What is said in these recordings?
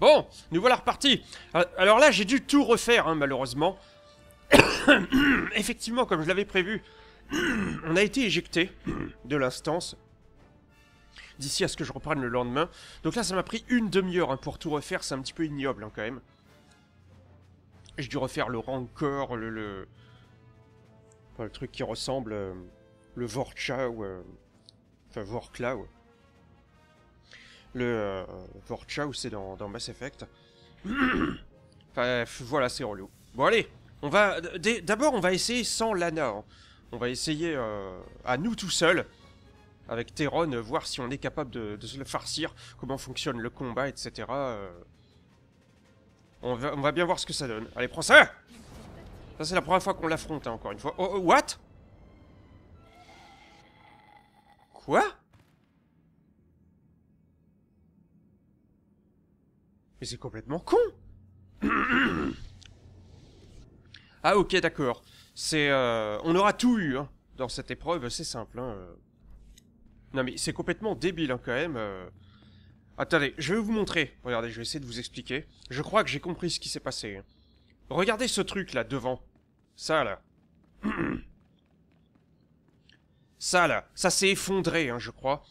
Bon, nous voilà repartis. Euh, Alors là, j'ai dû tout refaire, hein, malheureusement. Effectivement, comme je l'avais prévu, on a été éjecté de l'instance d'ici à ce que je reprenne le lendemain. Donc là, ça m'a pris une demi-heure hein, pour tout refaire. C'est un petit peu ignoble hein, quand même. J'ai dû refaire le Rancor, le... le... truc qui ressemble... euh, le Vorcha ou... euh, Enfin, Vorkla. Le Vorcha, ou c'est dans, Mass Effect. enfin, voilà, c'est relou. Bon, allez, on va... D'abord, on va essayer sans Lana. hein. On va essayer euh, à nous tout seuls, avec Terron, euh, voir si on est capable de, se le farcir, comment fonctionne le combat, etc. euh. On, va, on va bien voir ce que ça donne. Allez, prends ça Ça, c'est la première fois qu'on l'affronte, hein, encore une fois. Oh, oh, what? Quoi? Mais c'est complètement con Ah ok d'accord. C'est euh, on aura tout eu hein, dans cette épreuve, c'est simple. Hein. euh. Non mais c'est complètement débile hein, quand même. euh. Attendez, je vais vous montrer. Regardez, je vais essayer de vous expliquer. Je crois que j'ai compris ce qui s'est passé. Regardez ce truc là devant. Ça là. Ça là, ça s'est effondré, hein, je crois.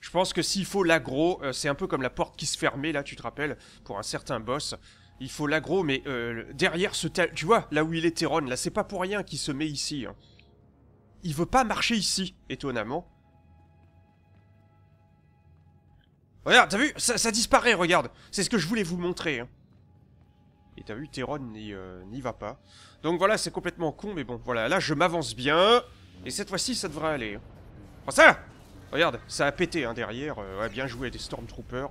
Je pense que s'il faut l'aggro, euh, c'est un peu comme la porte qui se fermait là, tu te rappelles, pour un certain boss. Il faut l'aggro, mais euh, derrière ce tu vois, là où il est Terron, là, c'est pas pour rien qu'il se met ici. hein. Il veut pas marcher ici, étonnamment. Regarde, t'as vu? Ça, disparaît, regarde. C'est ce que je voulais vous montrer. hein. Et t'as vu, Terron n'y euh, n'y va pas. Donc voilà, c'est complètement con, mais bon, voilà, là je m'avance bien. Et cette fois-ci, ça devrait aller. hein. Prends ça Regarde, ça a pété hein, derrière. euh, ouais, bien joué des Stormtroopers.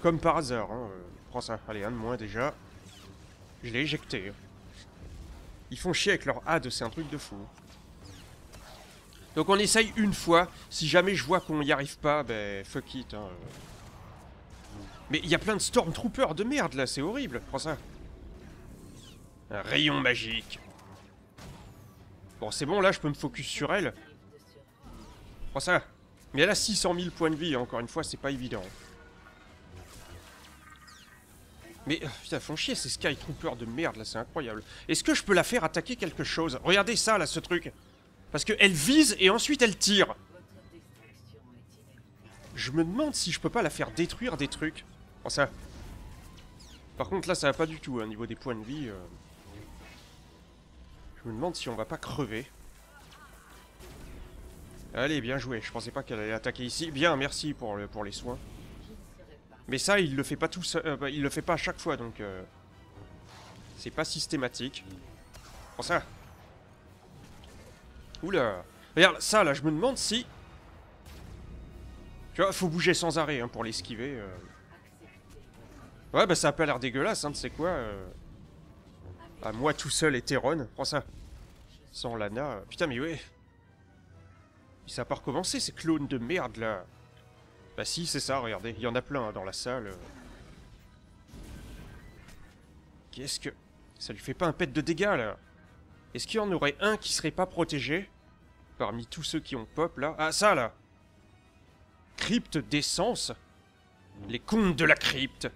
Comme par hasard. Hein, euh, prends ça. Allez, un de moins déjà. Je l'ai éjecté. Ils font chier avec leur had, c'est un truc de fou. Donc on essaye une fois. Si jamais je vois qu'on n'y arrive pas, ben fuck it. hein, euh. Mais il y a plein de Stormtroopers de merde là, c'est horrible. Prends ça. Un rayon magique. Bon, c'est bon, là, je peux me focus sur elle. Prends ça. Mais elle a 600 000 points de vie, hein, encore une fois, c'est pas évident. Mais, euh, putain, font chier ces Sky Troopers de merde, là, c'est incroyable. Est-ce que je peux la faire attaquer quelque chose? Regardez ça, là, ce truc. Parce qu'elle vise et ensuite elle tire. Je me demande si je peux pas la faire détruire des trucs. Prends ça. Par contre, là, ça va pas du tout, au niveau des points de vie. euh. Je me demande si on va pas crever. Allez, bien joué. Je pensais pas qu'elle allait attaquer ici. Bien, merci pour, le, pour les soins. Mais ça, il le fait pas tout seul. euh, bah, il le fait pas à chaque fois, donc... euh, C'est pas systématique. Prends ça. Oula. Regarde, ça, là, je me demande si... Tu vois, faut bouger sans arrêt hein, pour l'esquiver. euh. Ouais, bah ça a pas l'air dégueulasse, hein, tu sais quoi. À moi tout seul et Terron. Prends ça. Sans Lana. Putain, mais ouais. Ça a pas recommencé, ces clones de merde, là. Bah si, c'est ça, regardez. Il y en a plein hein, dans la salle. euh. Qu'est-ce que... Ça lui fait pas un pet de dégâts, là? Est-ce qu'il y en aurait un qui serait pas protégé Parmi tous ceux qui ont pop, là? Ah, ça, là Crypte d'essence? Les contes de la crypte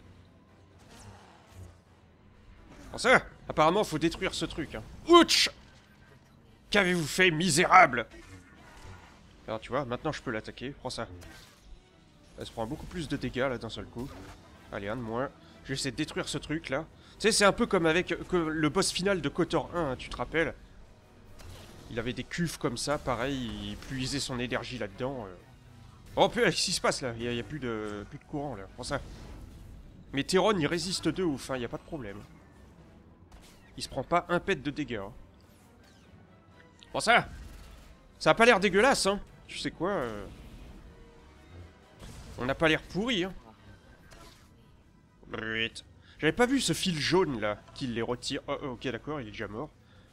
Prends ça Apparemment, faut détruire ce truc. Hein. Ouch Qu'avez-vous fait, misérable? Alors, tu vois, maintenant je peux l'attaquer. Prends ça. Elle se prend beaucoup plus de dégâts, là, d'un seul coup. Allez, un de moins. Je vais essayer de détruire ce truc, là. Tu sais, c'est un peu comme avec le boss final de Kotor 1, hein, tu te rappelles? Il avait des cuves comme ça, pareil, il puisait son énergie là-dedans. euh. Oh, putain, qu'est-ce qui se passe, là? Il n'y a, plus, de, plus de courant, là. Prends ça. Mais Terron, il résiste de ouf, hein, il n'y a pas de problème. Il se prend pas un pet de dégâts. hein. Bon ça Ça a pas l'air dégueulasse, hein Tu sais quoi euh, On n'a pas l'air pourri, hein. J'avais pas vu ce fil jaune, là, qui les retire... Oh, oh, ok, d'accord, il est déjà mort.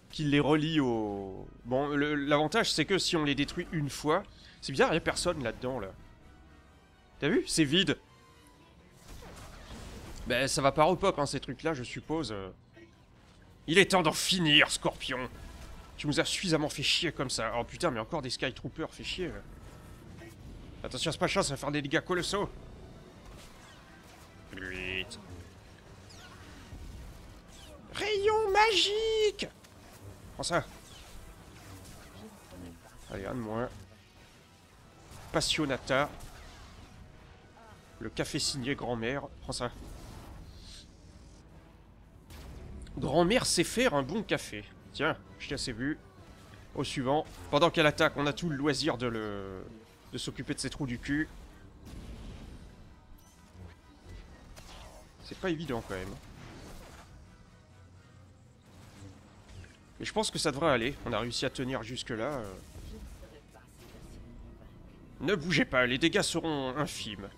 Qui les relie au... Bon, l'avantage, c'est que si on les détruit une fois... C'est bizarre, il a personne là-dedans, là. T'as vu? C'est vide. Ben, ça va pas repop, hein, ces trucs-là, je suppose. euh. Il est temps d'en finir, Scorpion Tu nous as suffisamment fait chier comme ça. Oh putain, mais encore des Skytroopers, fait chier. Attention, c'est pas chaud, ça va faire des dégâts colossaux. Rayon magique Prends ça. Allez, un de moins. Passionata. Le café signé grand-mère. Prends ça. Grand-mère sait faire un bon café. Tiens, je t'ai assez vu. Au suivant. Pendant qu'elle attaque, on a tout le loisir de le... de s'occuper de ses trous du cul. C'est pas évident quand même. Mais je pense que ça devrait aller. On a réussi à tenir jusque là. Euh. Ne bougez pas, les dégâts seront infimes.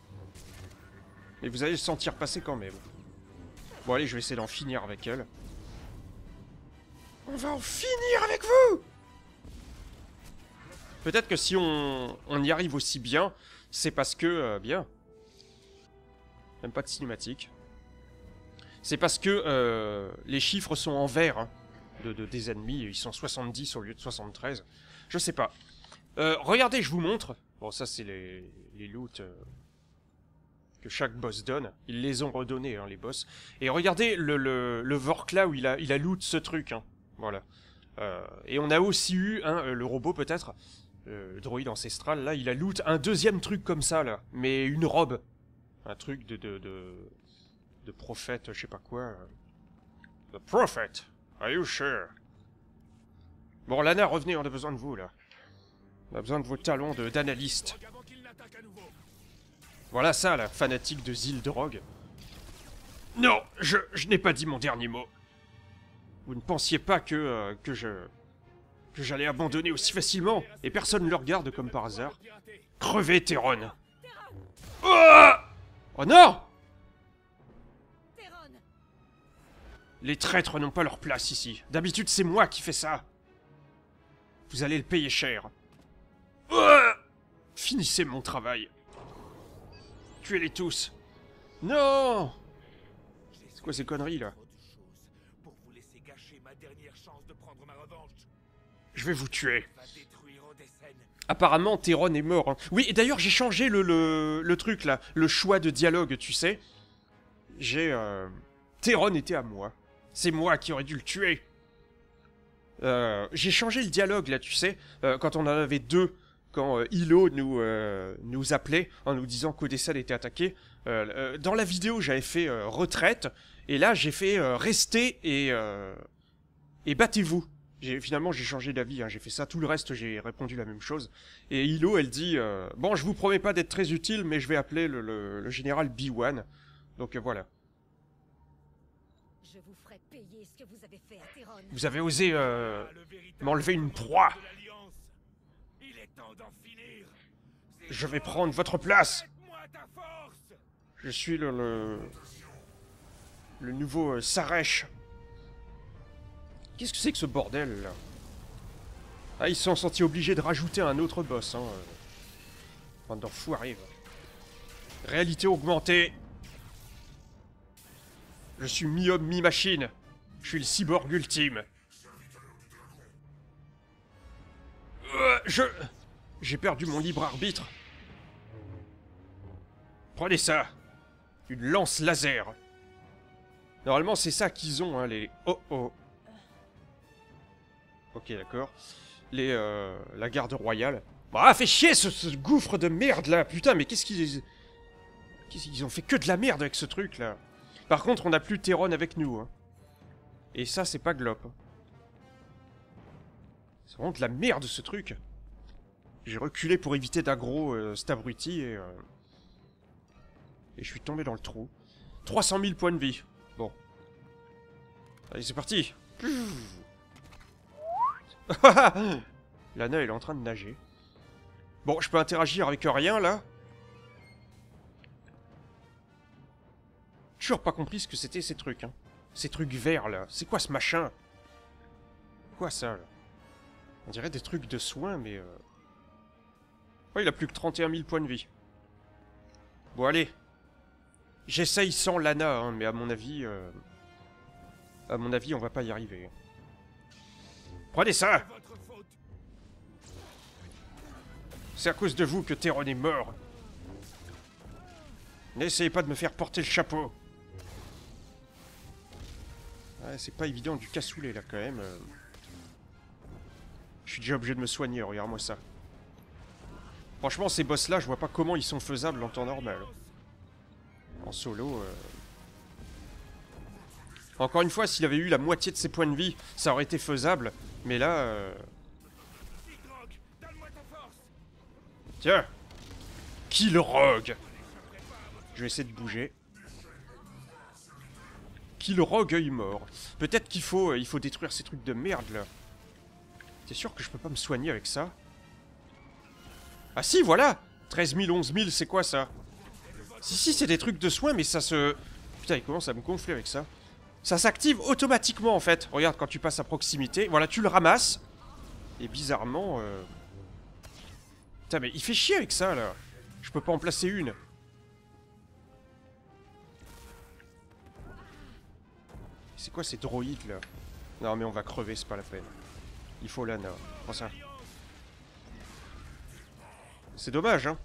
Mais vous allez le sentir passer quand même. Bon allez, je vais essayer d'en finir avec elle. On va en finir avec vous Peut-être que si on, y arrive aussi bien, c'est parce que... Euh, bien. Même pas de cinématique. C'est parce que euh, les chiffres sont en vert hein, de, des ennemis. Ils sont 70 au lieu de 73. Je sais pas. Euh, regardez, je vous montre. Bon, ça, c'est les, les loots que chaque boss donne. Ils les ont redonnés, hein, les boss. Et regardez le, le, le là où il a, il a loot ce truc. Hein. Voilà. et on a aussi eu, hein, le robot peut-être, le droïde ancestral, là, il a loot un deuxième truc comme ça, là. Mais une robe. Un truc de... de, de, de prophète, je sais pas quoi. The Prophet. Are you sure? Bon, Lana, revenez, on a besoin de vous, là. On a besoin de vos talons d'analyste. Voilà ça, la fanatique de Zil Drogue. Non, je, je n'ai pas dit mon dernier mot. Vous ne pensiez pas que, euh, que je que j'allais abandonner aussi facilement, et personne ne le regarde comme par hasard. Crevez, Théron oh, oh non Les traîtres n'ont pas leur place ici. D'habitude, c'est moi qui fais ça. Vous allez le payer cher. Finissez mon travail. Tuez-les tous. Non C'est quoi ces conneries, là? Je vais vous tuer. Apparemment, Théron est mort. Hein. Oui, et d'ailleurs, j'ai changé le, le, truc, là. Le choix de dialogue, tu sais. J'ai... Euh... Théron était à moi. C'est moi qui aurais dû le tuer. Euh, j'ai changé le dialogue, là, tu sais. Euh, quand on en avait deux, quand euh, Hilo nous, nous appelait en nous disant qu'Odessa était attaqué. dans la vidéo, j'avais fait retraite. Et là, j'ai fait rester et... et battez-vous finalement j'ai changé d'avis, hein, j'ai fait ça, tout le reste j'ai répondu la même chose. Et Hilo elle dit euh, Bon je vous promets pas d'être très utile mais je vais appeler le, général B1. Donc euh, voilà. Je vous ferai payer ce que vous avez fait à Vous avez osé euh, m'enlever une proie. Je vais prendre votre place. Je suis le... le, le nouveau Saresh Qu'est-ce que c'est que ce bordel là? Ah, ils se sont sentis obligés de rajouter un autre boss, hein. Bande d'enfoirés, Réalité augmentée. Je suis mi-homme, mi-machine. Je suis le cyborg ultime. Euh, je... J'ai perdu mon libre arbitre. Prenez ça. Une lance laser. Normalement, c'est ça qu'ils ont, hein, les... Oh oh. Ok, d'accord. Les, euh, la garde royale. Bah, fait chier ce, gouffre de merde là Putain, mais qu'est-ce qu'ils... Qu'est-ce qu'ils ont fait que de la merde avec ce truc là? Par contre, on n'a plus Théron avec nous. Hein. Et ça, c'est pas Glop. C'est vraiment de la merde ce truc. J'ai reculé pour éviter d'aggro euh, Stabruti et... Euh, et je suis tombé dans le trou. 300 000 points de vie. Bon. Allez, c'est parti Lana, est en train de nager. Bon, je peux interagir avec rien, là Toujours pas compris ce que c'était, ces trucs, hein. Ces trucs verts, là. C'est quoi, ce machin? Quoi, ça, On dirait des trucs de soins, mais... Euh... Oh, il a plus que 31 000 points de vie. Bon, allez. J'essaye sans Lana, hein, mais à mon avis... Euh... À mon avis, on va pas y arriver. Prenez ça C'est à cause de vous que Théron est mort. N'essayez pas de me faire porter le chapeau. Ouais, c'est pas évident du cassoulet là quand même. Je suis déjà obligé de me soigner, regarde-moi ça. Franchement, ces boss là, je vois pas comment ils sont faisables en temps normal. En solo. euh. Encore une fois, s'il avait eu la moitié de ses points de vie, ça aurait été faisable. Mais là. euh, Tiens Kill Rogue? Je vais essayer de bouger. Kill Rogue œil mort. Peut-être qu'il faut, euh, il faut détruire ces trucs de merde là. T'es sûr que je peux pas me soigner avec ça? Ah si, voilà 13 000, 11 000, c'est quoi ça? Si, si, c'est des trucs de soins, mais ça se... Putain, il commence à me gonfler avec ça. Ça s'active automatiquement en fait. Regarde, quand tu passes à proximité, voilà, tu le ramasses. Et bizarrement... euh, Putain, mais il fait chier avec ça là. Je peux pas en placer une. C'est quoi ces droïdes là? Non mais on va crever, c'est pas la peine. Il faut l'ana. Prends ça. C'est dommage, hein.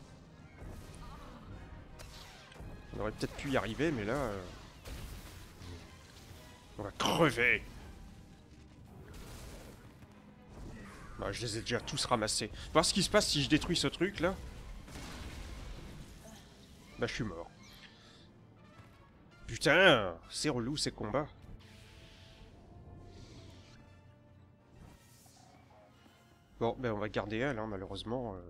On aurait peut-être pu y arriver, mais là... euh, On va crever Bah, je les ai déjà tous ramassés. Voir ce qui se passe si je détruis ce truc, là. Bah, je suis mort. Putain C'est relou, ces combats. Bon, ben on va garder elle, hein, malheureusement. euh,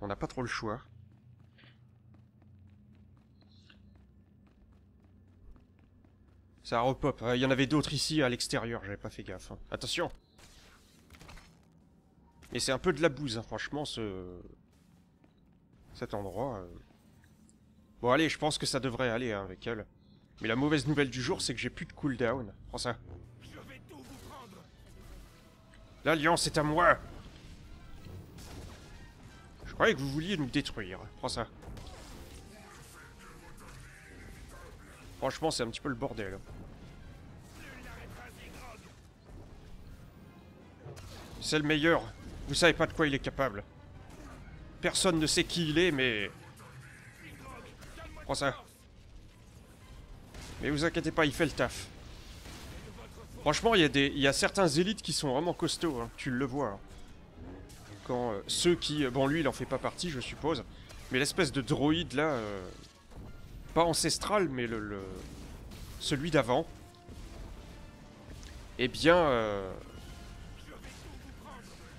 On n'a pas trop le choix. Ça repop. Euh, Il y en avait d'autres ici à l'extérieur, j'avais pas fait gaffe. hein. Attention Et c'est un peu de la bouse, hein, franchement, ce... Cet endroit... euh. Bon, allez, je pense que ça devrait aller hein, avec elle. Mais la mauvaise nouvelle du jour, c'est que j'ai plus de cooldown. Prends ça. L'Alliance est à moi Je croyais que vous vouliez nous détruire. Prends ça. Franchement, c'est un petit peu le bordel. C'est le meilleur. Vous savez pas de quoi il est capable. Personne ne sait qui il est, mais... Prends ça. Mais vous inquiétez pas, il fait le taf. Franchement, il y, a des- y a certains élites qui sont vraiment costauds, hein, tu le vois. hein. Quand euh, ceux qui... Bon, lui, il en fait pas partie, je suppose. Mais l'espèce de droïde, là... euh, pas ancestral, mais le... celui d'avant. Eh bien... euh,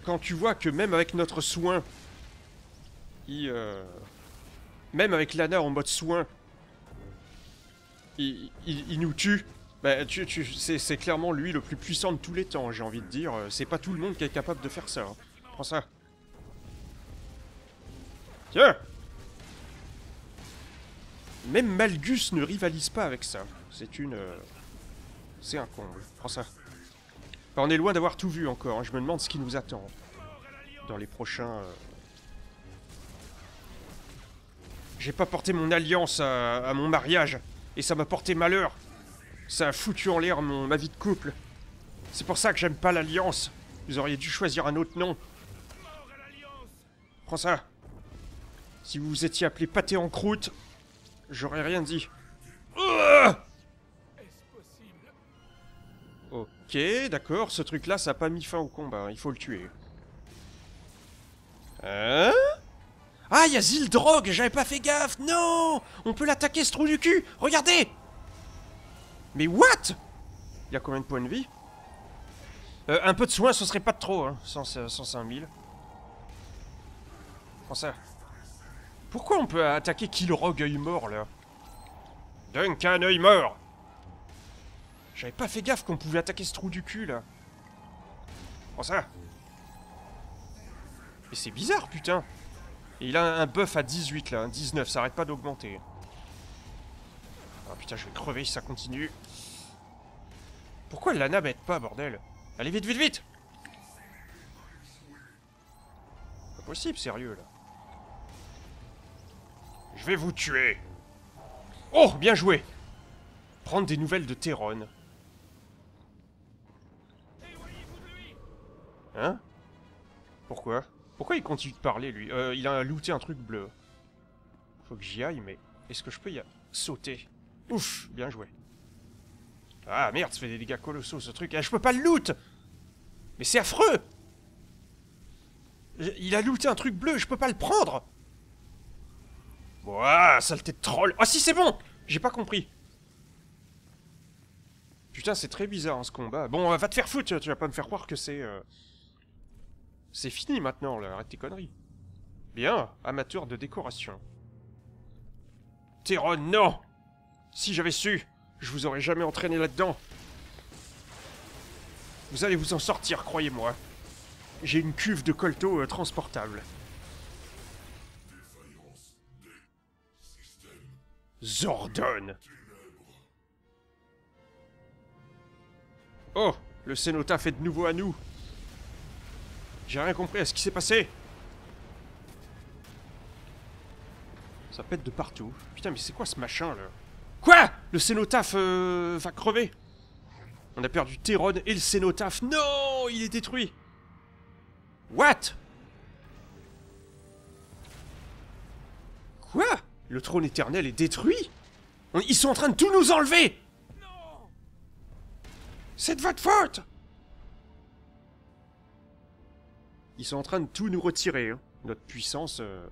quand tu vois que même avec notre soin... Il... euh, même avec Lana en mode soin... Il, nous tue. Bah, tu, c'est clairement lui le plus puissant de tous les temps, j'ai envie de dire. Euh, C'est pas tout le monde qui est capable de faire ça. hein. Prends ça. Tiens Même Malgus ne rivalise pas avec ça. C'est une... euh, C'est un comble. Prends ça. On est loin d'avoir tout vu encore. hein. Je me demande ce qui nous attend. Dans les prochains... euh. J'ai pas porté mon alliance à, mon mariage. Et ça m'a porté malheur. Ça a foutu en l'air ma vie de couple. C'est pour ça que j'aime pas l'Alliance. Vous auriez dû choisir un autre nom. Prends ça. Si vous vous étiez appelé pâté en croûte, j'aurais rien dit. Ok, d'accord. Ce truc-là, ça a pas mis fin au combat. Il faut le tuer. Hein? Ah, il y a Zildrog J'avais pas fait gaffe Non On peut l'attaquer, ce trou du cul Regardez mais what Il a combien de points de vie? Euh, Un peu de soin, ce serait pas de trop, hein. 100, 105 000. Prends ça. Pourquoi on peut attaquer Killrogue œil mort, là? Duncan œil mort J'avais pas fait gaffe qu'on pouvait attaquer ce trou du cul, là. Prends ça. Et c'est bizarre, putain. Et il a un buff à 18, là, un 19, ça arrête pas d'augmenter. Ah putain, je vais crever si ça continue. Pourquoi Lana m'aide pas, bordel? Allez, vite, vite, vite Pas possible, sérieux, là. Je vais vous tuer Oh, bien joué Prendre des nouvelles de Terron. Hein? Pourquoi? Pourquoi il continue de parler, lui? Euh, Il a looté un truc bleu. Faut que j'y aille, mais est-ce que je peux y sauter? Ouf, bien joué. Ah merde, ça fait des dégâts colossaux ce truc. Eh, je peux pas le loot Mais c'est affreux Il a looté un truc bleu, je peux pas le prendre Ouah, saleté de troll Ah si, c'est bon J'ai pas compris. Putain, c'est très bizarre hein, ce combat. Bon, va te faire foutre, tu vas pas me faire croire que c'est... Euh, c'est fini maintenant, là. arrête tes conneries. Bien, amateur de décoration. Terron, non Si j'avais su, je vous aurais jamais entraîné là-dedans. Vous allez vous en sortir, croyez-moi. J'ai une cuve de colto euh, transportable. Zordon Oh Le cénotaphe est de nouveau à nous J'ai rien compris à ce qui s'est passé. Ça pète de partout. Putain, mais c'est quoi ce machin, là? Quoi? Le cénotaphe euh, va crever. On a perdu Théron et le cénotaphe. Non Il est détruit. What? Quoi? Le trône éternel est détruit? Ils sont en train de tout nous enlever. C'est de votre faute Ils sont en train de tout nous retirer. Hein. Notre puissance... Euh,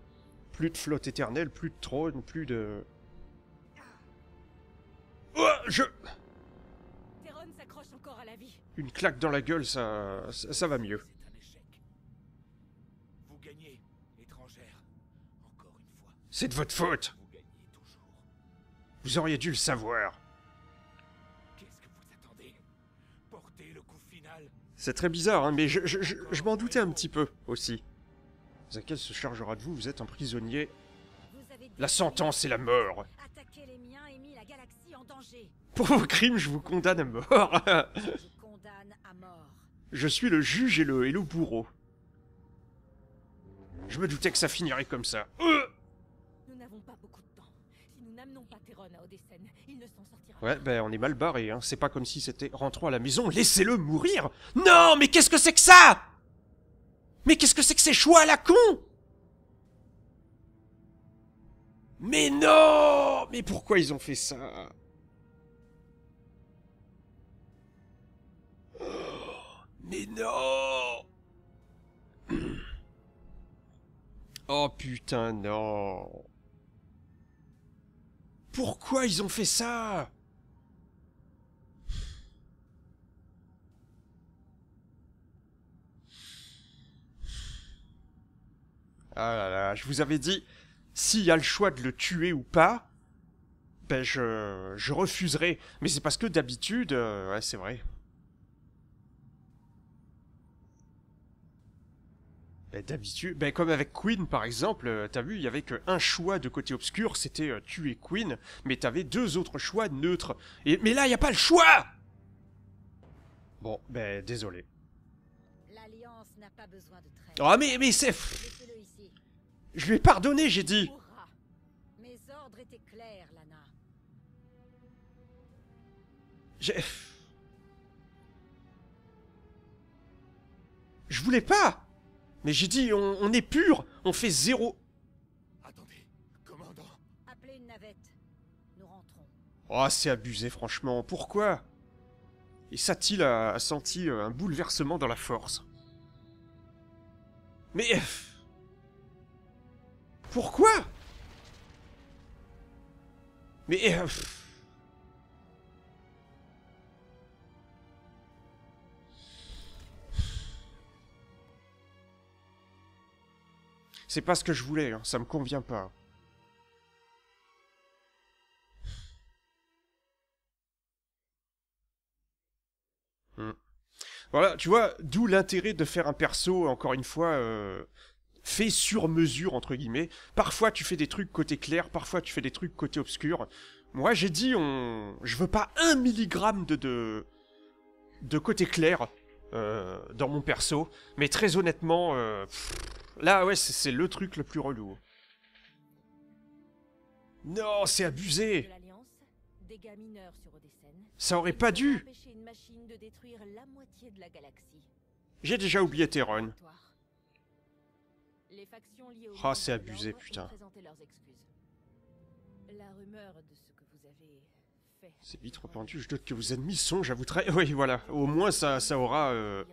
plus de flotte éternelle, plus de trône, plus de... Oh, je... s'accroche encore à la vie. Une claque dans la gueule, ça, ça, va mieux. C'est un échec. Vous gagnez, étrangère. Encore une fois. C'est de votre faute. Vous gagnez toujours. Vous auriez dû le savoir. C'est très bizarre, hein, mais je, je, je m'en doutais un petit peu aussi. Zakel se chargera de vous, vous êtes un prisonnier. La sentence est la mort. les miens et mis la galaxie en danger. Pour vos crimes, je vous condamne à mort. je condamne à mort. Je suis le juge et le, et le bourreau. Je me doutais que ça finirait comme ça. nous n'avons pas beaucoup de temps. Si nous n'amenons il ne s'en sortira Ouais, ben on est mal barré, hein. C'est pas comme si c'était rentrons à la maison, laissez-le mourir. Non, mais qu'est-ce que c'est que ça? Mais qu'est-ce que c'est que ces choix à la con? Mais non! Mais pourquoi ils ont fait ça? Mais non! Oh putain, non Pourquoi ils ont fait ça? Ah là là, je vous avais dit, s'il y a le choix de le tuer ou pas, ben je, je refuserai. Mais c'est parce que d'habitude, euh, ouais c'est vrai. Ben, d'habitude, ben comme avec Queen par exemple, euh, t'as vu, il y avait qu'un choix de côté obscur, c'était euh, tuer Queen, mais t'avais deux autres choix neutres. Et, mais là, il n'y a pas le choix Bon, ben désolé. L'Alliance n'a pas besoin de Oh mais, mais c'est... Je lui ai pardonné, j'ai dit. Mes ordres étaient clairs, Lana. J'ai... Je voulais pas Mais j'ai dit, on, est pur On fait zéro... Attendez, commandant Appelez une navette. Nous rentrons. Oh, c'est abusé, franchement. Pourquoi? Et Satil a, a senti euh, un bouleversement dans la force. Mais... Pourquoi? Mais... C'est pas ce que je voulais, hein. ça me convient pas. Hmm. Voilà, tu vois, d'où l'intérêt de faire un perso, encore une fois, euh, fait sur mesure entre guillemets. Parfois tu fais des trucs côté clair, parfois tu fais des trucs côté obscur. Moi j'ai dit on, je veux pas un milligramme de de, de côté clair euh, dans mon perso, mais très honnêtement, euh, là ouais c'est le truc le plus relou. Non, c'est abusé. Ça aurait pas dû. J'ai déjà oublié Terron. Ah, c'est abusé, putain. C'est vite répandu, je doute que vos ennemis sont, j'avouerai. Oui, voilà. Au moins, ça, ça aura... euh.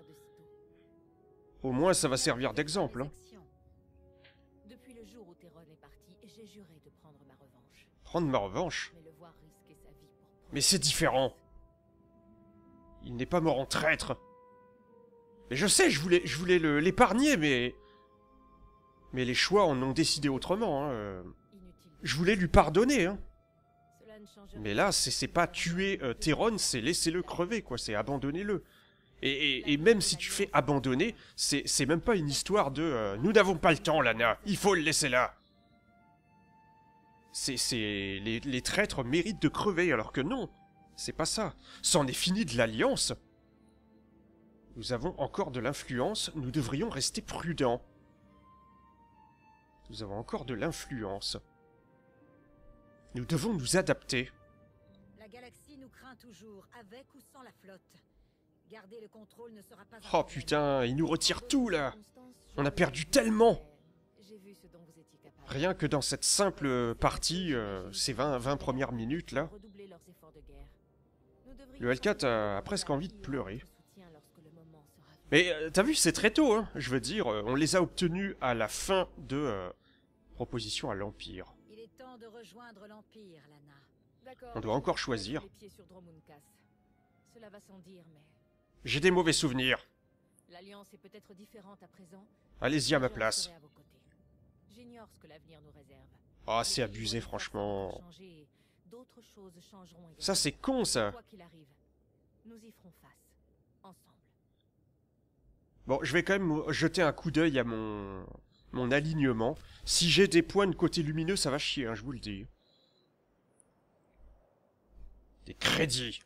Au moins, ça va servir d'exemple. Hein. Prendre ma revanche. Mais c'est différent. Il n'est pas mort en traître. Mais je sais, je voulais, je voulais l'épargner, mais... Mais les choix en ont décidé autrement. Hein. euh. Je voulais lui pardonner, hein. Mais là, c'est pas tuer euh, Théron, c'est laisser-le crever, quoi. C'est abandonner-le. Et, et- et même si tu fais abandonner, c'est c'est même pas une histoire de euh, nous n'avons pas le temps, Lana, il faut le laisser là. C'est c'est les, les traîtres méritent de crever, alors que non, c'est pas ça. C'en est fini de l'alliance. Nous avons encore de l'influence, nous devrions rester prudents. Nous avons encore de l'influence. Nous devons nous adapter. La galaxie nous craint toujours, avec ou sans la flotte. Garder le contrôle ne sera pas un Oh putain, il nous retire tout là On a perdu tellement Rien que dans cette simple partie, euh, ces 20, 20 premières minutes là, Le L4 a- presque envie de pleurer. Mais euh, t'as vu, c'est très tôt, hein. Je veux dire, euh, on les a obtenus à la fin de euh, Proposition à l'Empire. Il est temps de rejoindre l'Empire, Lana. D'accord, On doit encore choisir. J'ai des mauvais souvenirs. l'alliance est peut-être différente à présent. Allez-y à ma place. J'ignore ce que l'avenir nous réserve. Ah, c'est abusé, franchement. D'autres choses changeront. Ça, c'est con, ça. Quoi qu'il arrive, nous y ferons face, ensemble. Bon, je vais quand même jeter un coup d'œil à mon, mon alignement. Si j'ai des points de côté lumineux, ça va chier, hein, je vous le dis. Des crédits.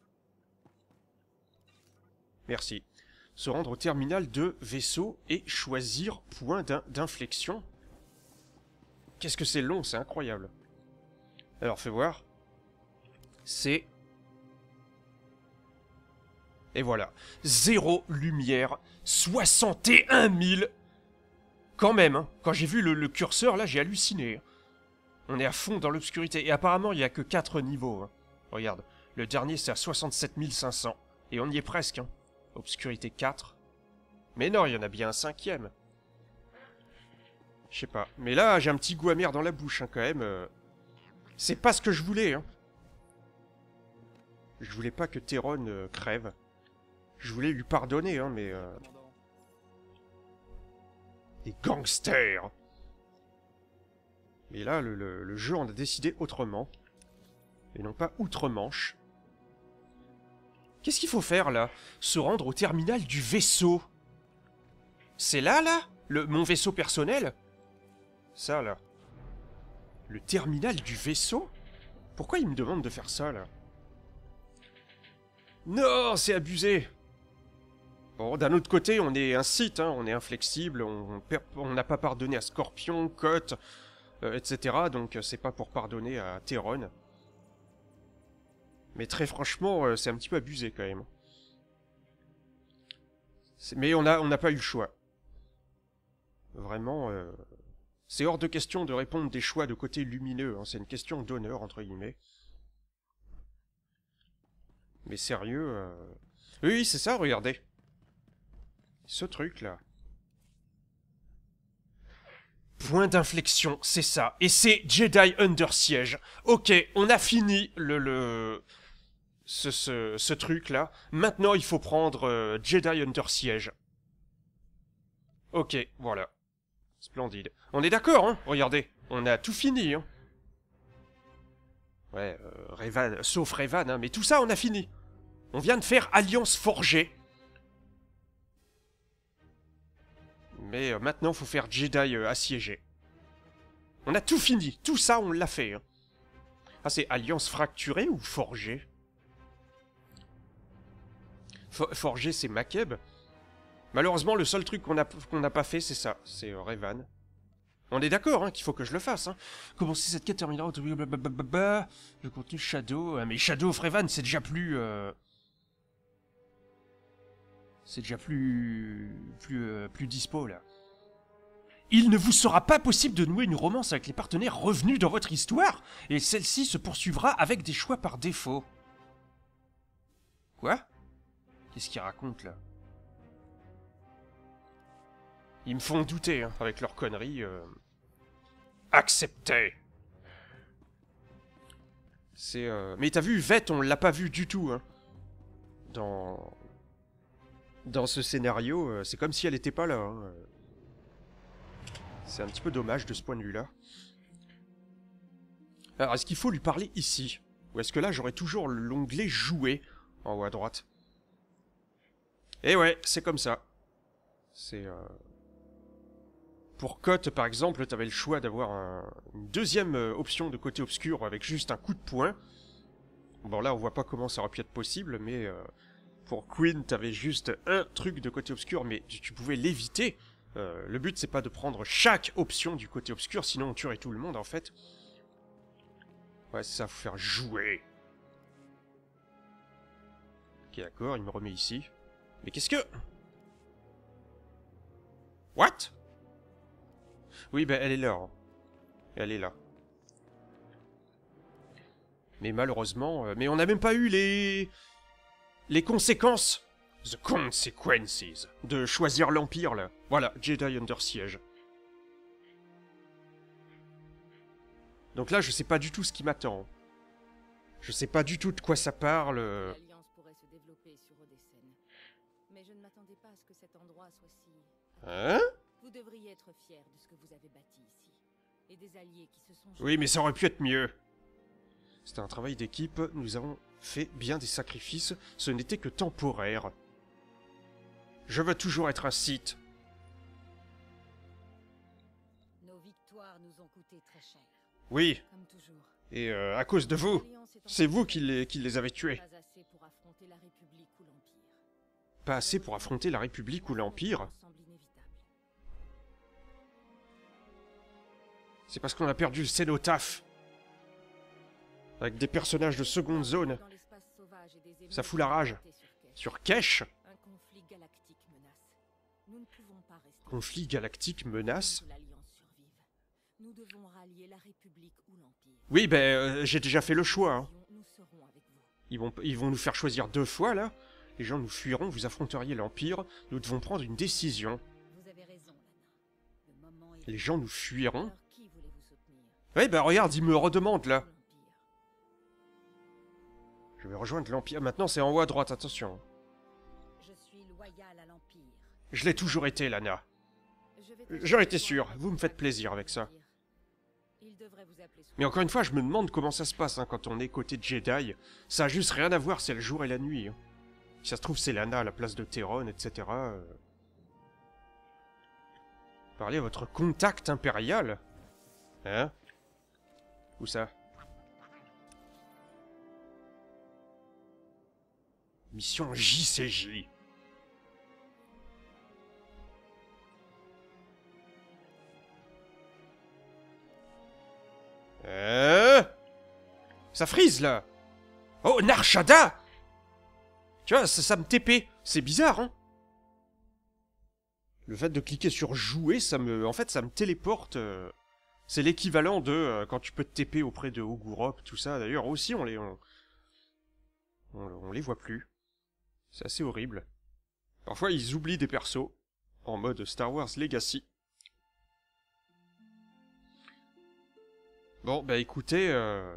Merci. Se rendre au terminal de vaisseau et choisir point d'in- d'inflexion. Qu'est-ce que c'est long, c'est incroyable. Alors, fais voir. C'est... Et voilà. Zéro lumière. 61 000 Quand même, hein. Quand j'ai vu le, curseur, là, j'ai halluciné. On est à fond dans l'obscurité. Et apparemment, il n'y a que 4 niveaux. hein. Regarde. Le dernier, c'est à 67 500. Et on y est presque, hein. Obscurité 4. Mais non, il y en a bien un cinquième. Je sais pas. Mais là, j'ai un petit goût amer dans la bouche, hein, quand même. euh. C'est pas ce que je voulais, hein. Je voulais pas que Théron euh, crève. Je voulais lui pardonner, hein, mais... euh, Des gangsters Mais là, le, le- le jeu en a décidé autrement. Et non pas outre-Manche. Qu'est-ce qu'il faut faire, là? Se rendre au terminal du vaisseau. C'est là, là? Le, Mon vaisseau personnel? Ça, là. Le terminal du vaisseau? Pourquoi il me demande de faire ça, là? Non, c'est abusé Bon, d'un autre côté, on est un site, hein, on est inflexible, on n'a pas pardonné à Scorpion, Cote, euh, etc. Donc euh, c'est pas pour pardonner à Théron. Mais très franchement, euh, c'est un petit peu abusé quand même. Mais on n'a pas eu le choix. Vraiment, euh, c'est hors de question de répondre des choix de côté lumineux. hein, C'est une question d'honneur, entre guillemets. Mais sérieux... euh, Oui, c'est ça, regardez. Ce truc-là. Point d'inflexion, c'est ça. Et c'est Jedi Under Siege. Ok, on a fini le... le... Ce truc-là. Maintenant, il faut prendre euh, Jedi Under Siege. Ok, voilà. Splendide. On est d'accord, hein Regardez, on a tout fini, hein Ouais, euh, sauf Revan, hein, mais tout ça, on a fini. On vient de faire Alliance Forgée. Mais euh, maintenant, faut faire Jedi euh, assiégé. On a tout fini. Tout ça, on l'a fait. hein. Ah, c'est Alliance fracturée ou forgée? Fo- Forgé, c'est Makeb. Malheureusement, le seul truc qu'on n'a pas fait, c'est ça. C'est euh, Revan. On est d'accord hein, qu'il faut que je le fasse. Hein. Commencer cette quête terminera. blablabla, Le contenu Shadow. Ah, mais Shadow of Revan, c'est déjà plus. euh, C'est déjà plus. Plus, euh, plus dispo là. Il ne vous sera pas possible de nouer une romance avec les partenaires revenus dans votre histoire, et celle-ci se poursuivra avec des choix par défaut. Quoi? Qu'est-ce qu'il raconte là? Ils me font douter hein, avec leurs conneries. euh. Acceptez C'est. euh, Mais t'as vu, Vette, on l'a pas vu du tout. Hein. Dans. Dans ce scénario, euh, c'est comme si elle était pas là. hein. C'est un petit peu dommage de ce point de vue-là. Alors, est-ce qu'il faut lui parler ici? Ou est-ce que là, j'aurai toujours l'onglet jouer en haut à droite? Et ouais, c'est comme ça. C'est... euh, Pour Cote, par exemple, t'avais le choix d'avoir un- une deuxième euh, option de côté obscur avec juste un coup de poing. Bon, là, on voit pas comment ça aurait pu être possible, mais... euh, Pour Queen, t'avais juste un truc de côté obscur, mais tu tu pouvais l'éviter. Euh, le but, c'est pas de prendre chaque option du côté obscur, sinon on tuerait tout le monde, en fait. Ouais, ça, faut faire jouer. Ok, d'accord, il me remet ici. Mais qu'est-ce que... What? Oui, ben elle est là. hein. Elle est là. Mais malheureusement... euh, mais on n'a même pas eu les... Les conséquences The consequences de choisir l'Empire, là. Voilà, Jedi Under Siege. Donc là, je sais pas du tout ce qui m'attend. Je sais pas du tout de quoi ça parle. euh. L'Alliance pourrait se développer sur Odessène. Mais je ne m'attendais pas à ce que cet endroit soit si... Hein? Devriez être fiers de ce que vous avez bâti ici. Et des alliés qui se sont... Oui, mais ça aurait pu être mieux. C'était un travail d'équipe, nous avons fait bien des sacrifices, ce n'était que temporaire. Je veux toujours être un Sith. Nos victoires nous ont coûté très cher. Oui, Comme toujours. et euh, à cause de vous. C'est vous qui les, qui les avez tués. Pas assez pour affronter la République ou l'Empire. C'est parce qu'on a perdu le cénotaphe. Avec des personnages de seconde zone. Ça fout la rage. Sur Kesh, conflit galactique menace. Oui, ben euh, j'ai déjà fait le choix. hein. Ils vont, nous faire choisir deux fois là. Les gens nous fuiront, vous affronteriez l'Empire. Nous devons prendre une décision. Les gens nous fuiront. Oui, ben regarde, il me redemande là. Je vais rejoindre l'Empire. Maintenant, c'est en haut à droite, attention. Je suis loyal à l'Empire. Je l'ai toujours été, Lana. J'en étais sûr, vous me faites plaisir avec ça. l'Empire. Il devrait vous appeler souvent. Mais encore une fois, je me demande comment ça se passe hein, quand on est côté Jedi. Ça a juste rien à voir, c'est le jour et la nuit. hein. Si ça se trouve, c'est Lana à la place de Theron, etc. euh. Parlez à votre contact impérial Hein Mission JCJ. Euh? Ça frise là. Oh, Narshada! Tu vois, ça, ça me TP. C'est bizarre, hein. Le fait de cliquer sur jouer, ça me... En fait, ça me téléporte... euh, C'est l'équivalent de euh, quand tu peux te TP auprès de Ogurop, tout ça. D'ailleurs, aussi, on les... On... les voit plus. C'est assez horrible. Parfois, ils oublient des persos. En mode Star Wars Legacy. Bon, bah écoutez, euh...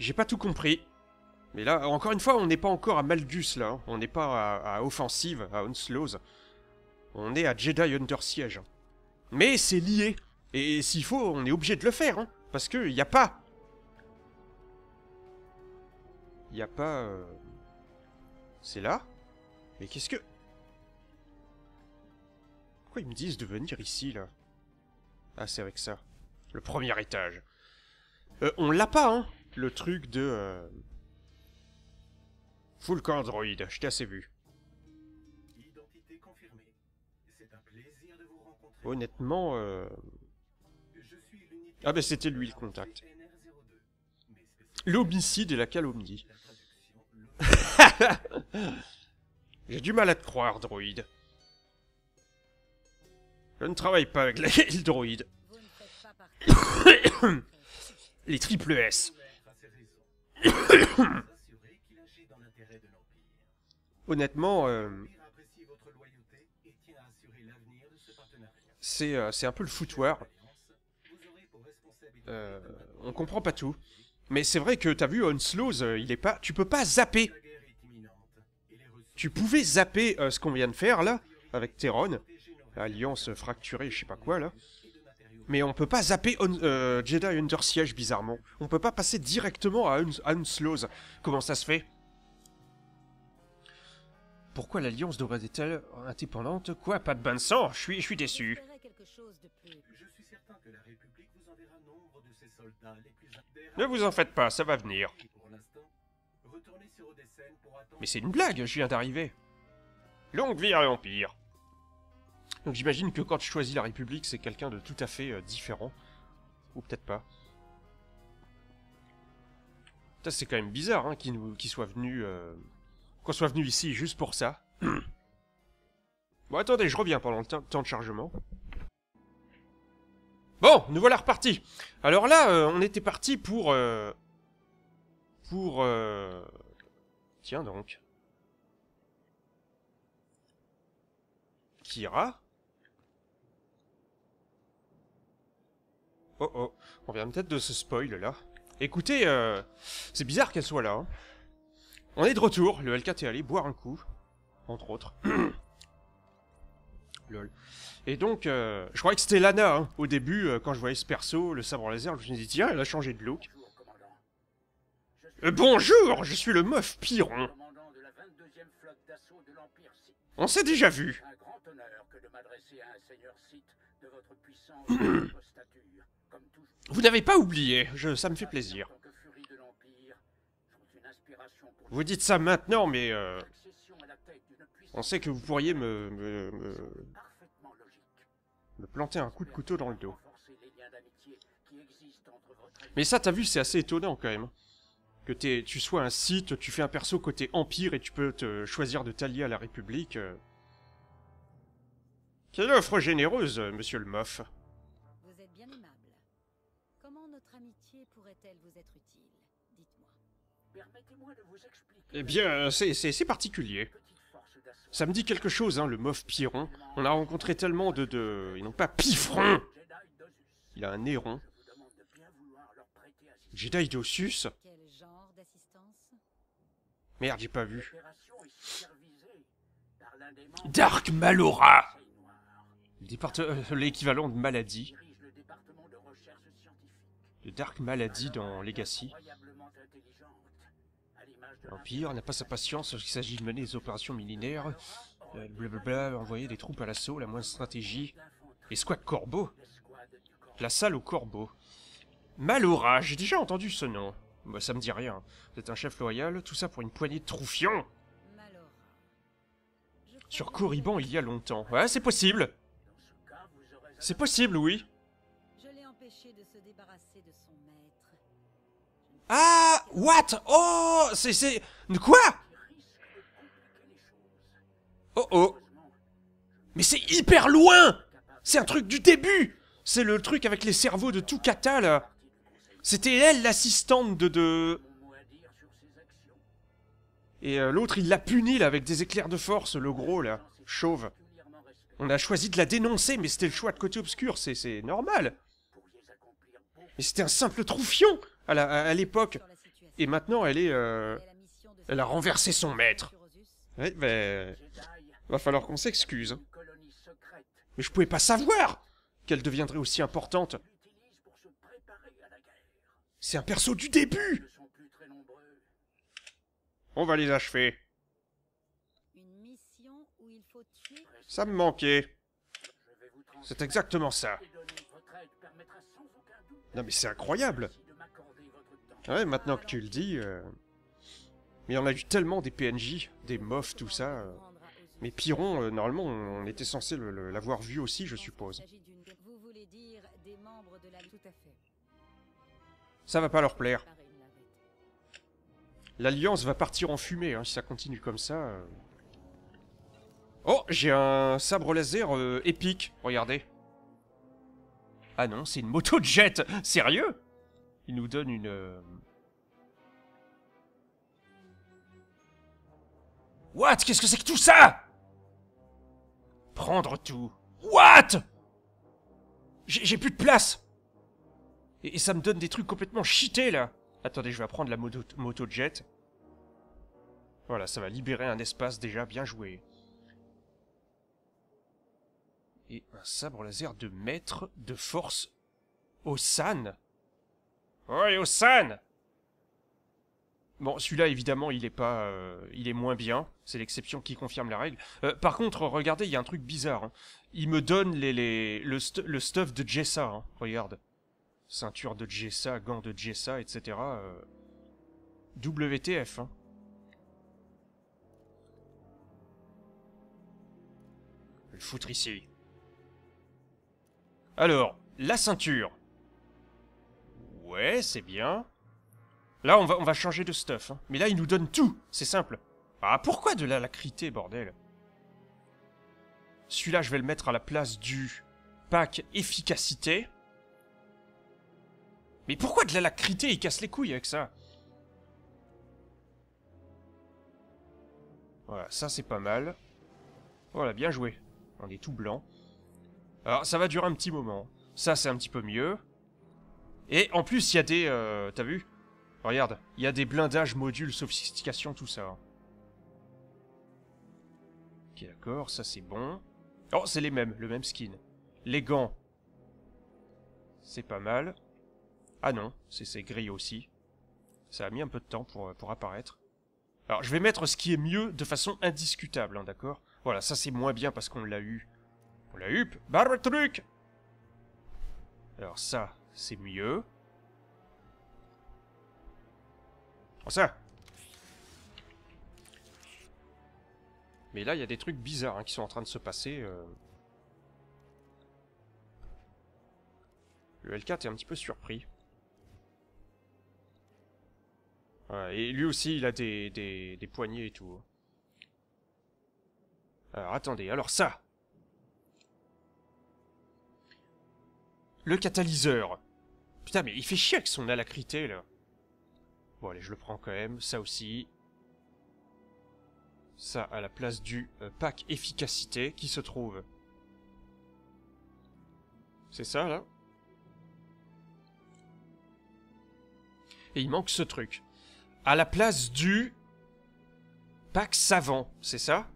j'ai pas tout compris. Mais là, encore une fois, on n'est pas encore à Malgus, là. hein. On n'est pas à, à Offensive, à Onslows. On est à Jedi Under Siege. Mais c'est lié. Et s'il faut, on est obligé de le faire, hein. Parce que y a pas... Y a pas... euh, C'est là Mais qu'est-ce que... Pourquoi ils me disent de venir ici, là? Ah, c'est avec ça. Le premier étage. Euh, on l'a pas, hein Le truc de... euh, Full core droid, je t'ai assez vu. Honnêtement, euh... Ah ben c'était lui le contact. NR02. Mes spécialités, L'homicide et la calomnie. J'ai du mal à te croire, droïde. Je ne travaille pas avec la guilde droïde. Vous ne faites pas partie. Les triple S. Honnêtement, euh, L'Empire apprécie votre loyauté et tient à assurer l'avenir de ce partenariat. C'est euh, c'est un peu le responsabilité Euh, on comprend pas tout. Mais c'est vrai que t'as vu Onslows, euh, il est pas. Tu peux pas zapper. Tu pouvais zapper euh, ce qu'on vient de faire là, avec n'auraient Alliance fracturée, je sais pas quoi là. Mais on peut pas zapper Jedi Under Siege bizarrement. On peut pas passer directement à Uns- à Onslows. Comment ça se fait? Pourquoi l'Alliance devrait être indépendante? Quoi Pas de bain de sang? Je suis déçu. J'espérais quelque chose de plus. Je suis certain que la République vous enverra nombre de ses soldats les plus Ne vous en faites pas, ça va venir. Pour l'instant, retournez sur Odessène pour attendre. Mais c'est une blague, je viens d'arriver. Longue vie à l'Empire. Donc j'imagine que quand tu choisis la République, c'est quelqu'un de tout à fait euh, différent. Ou peut-être pas. Ça c'est quand même bizarre, hein, qu'il nous- qu'il soit venu... euh, Qu'on soit venu ici juste pour ça. bon attendez, je reviens pendant le temps de chargement. Bon, nous voilà repartis. Alors là, euh, on était parti pour... euh, Pour... euh, Tiens donc. Kira Oh oh, on vient peut-être de se spoil là. Écoutez, c'est bizarre qu'elle soit là. hein. On est de retour, le L4 est allé boire un coup, entre autres. Lol. Et donc, euh, je croyais que c'était Lana, hein. au début, euh, quand je voyais ce perso, le sabre laser, je me suis dit, tiens, elle a changé de look. Bonjour. Euh, bonjour, je suis le meuf Piron. Commandant de la 22e flotte d'assaut de l'Empire Sith. On s'est déjà vu. Vous n'avez pas oublié, je, ça me fait plaisir. Vous dites ça maintenant, mais euh, on sait que vous pourriez me, me, me, me planter un coup de couteau dans le dos. Mais ça, t'as vu, c'est assez étonnant quand même. Que t'es- tu sois un site, tu fais un perso côté Empire et tu peux te choisir de t'allier à la République. euh. Quelle offre généreuse, euh, monsieur le Moff. Vous êtes bien aimable. Comment notre amitié pourrait-elle vous être utile? Dites-moi. Permettez-moi de vous expliquer. Eh bien, euh, c'est- c'est c'est particulier. Ça me dit quelque chose, hein, le Moff Piron. On a rencontré tellement de... de... Ils n'ont pas Pifron. Il a un nez rond. Jedi Dossus Merde, j'ai pas vu. Dark Malora euh, L'équivalent de maladie. De Dark Maladie dans Legacy. Incroyablement intelligente, à l'image de L'Empire n'a pas sa patience lorsqu'il s'agit de mener des opérations militaires. Euh, blablabla, envoyer des troupes à l'assaut, la moindre stratégie. Et Squad Corbeau? La salle au corbeau. Malora, j'ai déjà entendu ce nom. Bah, ça me dit rien. Vous êtes un chef loyal, tout ça pour une poignée de troufions Sur Corriban il y a longtemps. Ouais, c'est possible C'est possible, oui. Ah What? Oh C'est... c'est... Quoi? Oh oh Mais c'est hyper loin C'est un truc du début C'est le truc avec les cerveaux de tout kata, là C'était elle, l'assistante de... de... Et euh, l'autre, il l'a puni, là, avec des éclairs de force, le gros, là. Chauve. On a choisi de la dénoncer, mais c'était le choix de côté obscur, c'est, normal. Mais c'était un simple troufion à, l'époque. Et maintenant, elle est... euh, elle a renversé son maître. Ouais, ben... Jedi. Va falloir qu'on s'excuse. Secrète. Mais je pouvais pas savoir qu'elle deviendrait aussi importante. C'est un perso du début. On va les achever. Ça me manquait. C'est exactement ça. Non mais c'est incroyable Ouais, maintenant que tu le dis... euh, Mais il y en a eu tellement des PNJ, des mofs, tout ça... euh. Mais Piron, euh, normalement, on était censé l'avoir vu aussi, je suppose. Vous voulez dire des membres de la tout à fait. Ça va pas leur plaire. L'Alliance va partir en fumée, hein, si ça continue comme ça. euh. Oh, j'ai un sabre laser euh, épique, regardez. Ah non, c'est une moto de jet Sérieux? Il nous donne une... euh, What? Qu'est-ce que c'est que tout ça? Prendre tout. What? J'ai plus de place et, et ça me donne des trucs complètement cheatés, là Attendez, je vais prendre la moto, moto jet. Voilà, ça va libérer un espace déjà bien joué. Et un sabre laser de maître de force Osan. Ouais, Osan Bon, celui-là, évidemment, il est pas... euh, il est moins bien. C'est l'exception qui confirme la règle. Euh, par contre, regardez, il y a un truc bizarre. hein. Il me donne les, le, st- le stuff de Jessa, hein. Regarde. Ceinture de Jessa, gants de Jessa, etc. euh, WTF, hein. Je le foutre ici. Alors, la ceinture. Ouais, c'est bien. Là, on va, on va changer de stuff. hein. Mais là, il nous donne tout. C'est simple. Ah, pourquoi de la lacrité, bordel? Celui-là, je vais le mettre à la place du pack efficacité. Mais pourquoi de la lacrité? Il casse les couilles avec ça. Voilà, ça c'est pas mal. Voilà, bien joué. On est tout blanc. Alors, ça va durer un petit moment. Ça, c'est un petit peu mieux. Et en plus, il y a des... euh, T'as vu? Regarde, il y a des blindages, modules, sophistication, tout ça. Ok, d'accord, ça c'est bon. Oh, c'est les mêmes, le même skin. Les gants. C'est pas mal. Ah non, c'est gris aussi. Ça a mis un peu de temps pour, euh, pour apparaître. Alors, je vais mettre ce qui est mieux de façon indiscutable, hein, d'accord? Voilà, ça c'est moins bien parce qu'on l'a eu. On l'a eu, barre le truc Alors ça, c'est mieux. Oh ça Mais là, il y a des trucs bizarres hein, qui sont en train de se passer. euh. Le L4 est un petit peu surpris. Et lui aussi, il a des, des, des poignées et tout. Alors, attendez, alors ça Le catalyseur Putain, mais il fait chier avec son alacrité, là Bon, allez, je le prends quand même. Ça aussi. Ça à la place du euh, pack efficacité qui se trouve. C'est ça, là Et il manque ce truc. À la place du pack savant, c'est ça?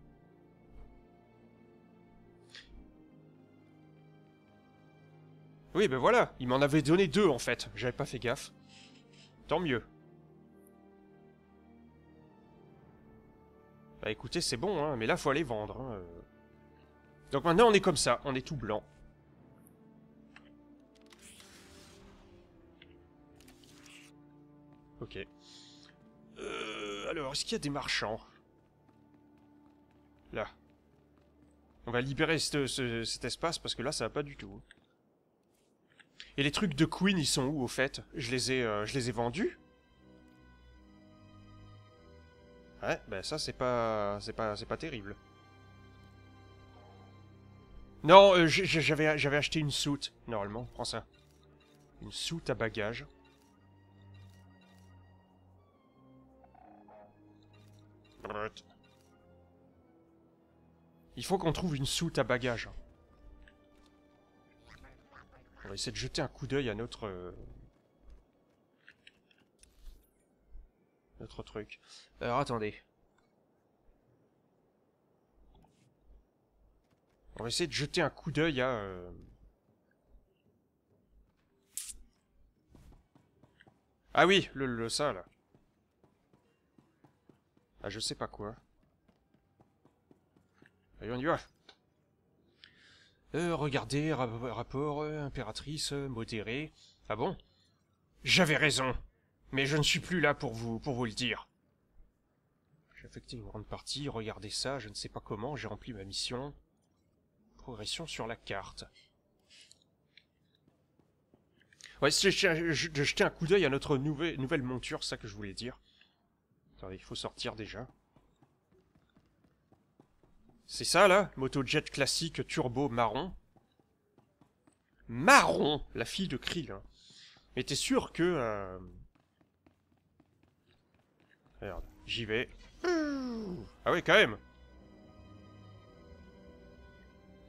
Oui, ben voilà, il m'en avait donné deux en fait, j'avais pas fait gaffe. Tant mieux. Bah écoutez, c'est bon, hein, mais là faut aller vendre. hein, euh. Donc maintenant on est comme ça, on est tout blanc. Ok. Euh, alors, est-ce qu'il y a des marchands? Là. On va libérer ce- ce- cet espace parce que là ça va pas du tout. Et les trucs de Queen, ils sont où au fait? Je les ai, euh, je les ai vendus? Ouais, ben ça c'est pas, c'est pas, c'est pas terrible. Non, euh, j'avais, j'avais acheté une soute normalement. Prends ça. Une soute à bagages. Il faut qu'on trouve une soute à bagages. On va essayer de jeter un coup d'œil à notre... euh, Notre truc. Alors attendez. On va essayer de jeter un coup d'œil à... euh, Ah oui, le, le ça là. Ah je sais pas quoi. Allez on y va. Euh, regardez, ra- rapport, euh, impératrice, euh, modéré. Ah bon? J'avais raison. Mais je ne suis plus là pour vous, pour vous le dire. J'ai affecté une grande partie, regardez ça, je ne sais pas comment, j'ai rempli ma mission. Progression sur la carte. Ouais, je- je- un coup d'œil à notre nouvelle, monture, ça que je voulais dire. Attendez, il faut sortir déjà. C'est ça là Motojet classique turbo marron. Marron, la fille de Krill. hein. Mais t'es sûr que... euh, Regarde, j'y vais. Ah ouais, quand même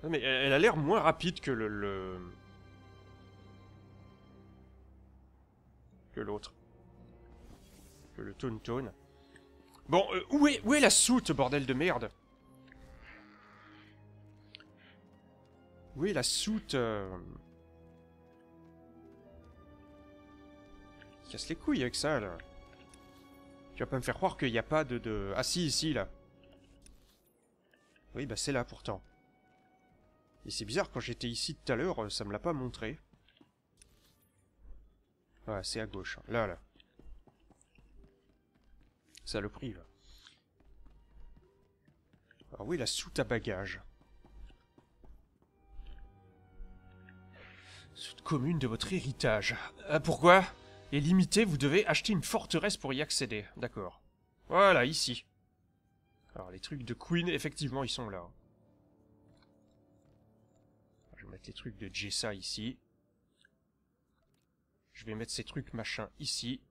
Non, Mais elle a l'air moins rapide que le... Que l'autre. Que le Tone. Bon, euh, où, est, où est la soute, bordel de merde? Est la soute euh... Casse les couilles avec ça, là. Tu vas pas me faire croire qu'il n'y a pas de, de... Ah si, ici, là. Oui, bah c'est là, pourtant. Et c'est bizarre, quand j'étais ici tout à l'heure, ça me l'a pas montré. Ouais, c'est à gauche. hein. Là, là. Saloperie, là. Alors oui, la soute à bagages. Soute commune de votre héritage. Ah, pourquoi? Est limitée, vous devez acheter une forteresse pour y accéder. D'accord. Voilà, ici. Alors, les trucs de Queen, effectivement, ils sont là. Je vais mettre les trucs de Jessa ici. Je vais mettre ces trucs machin ici.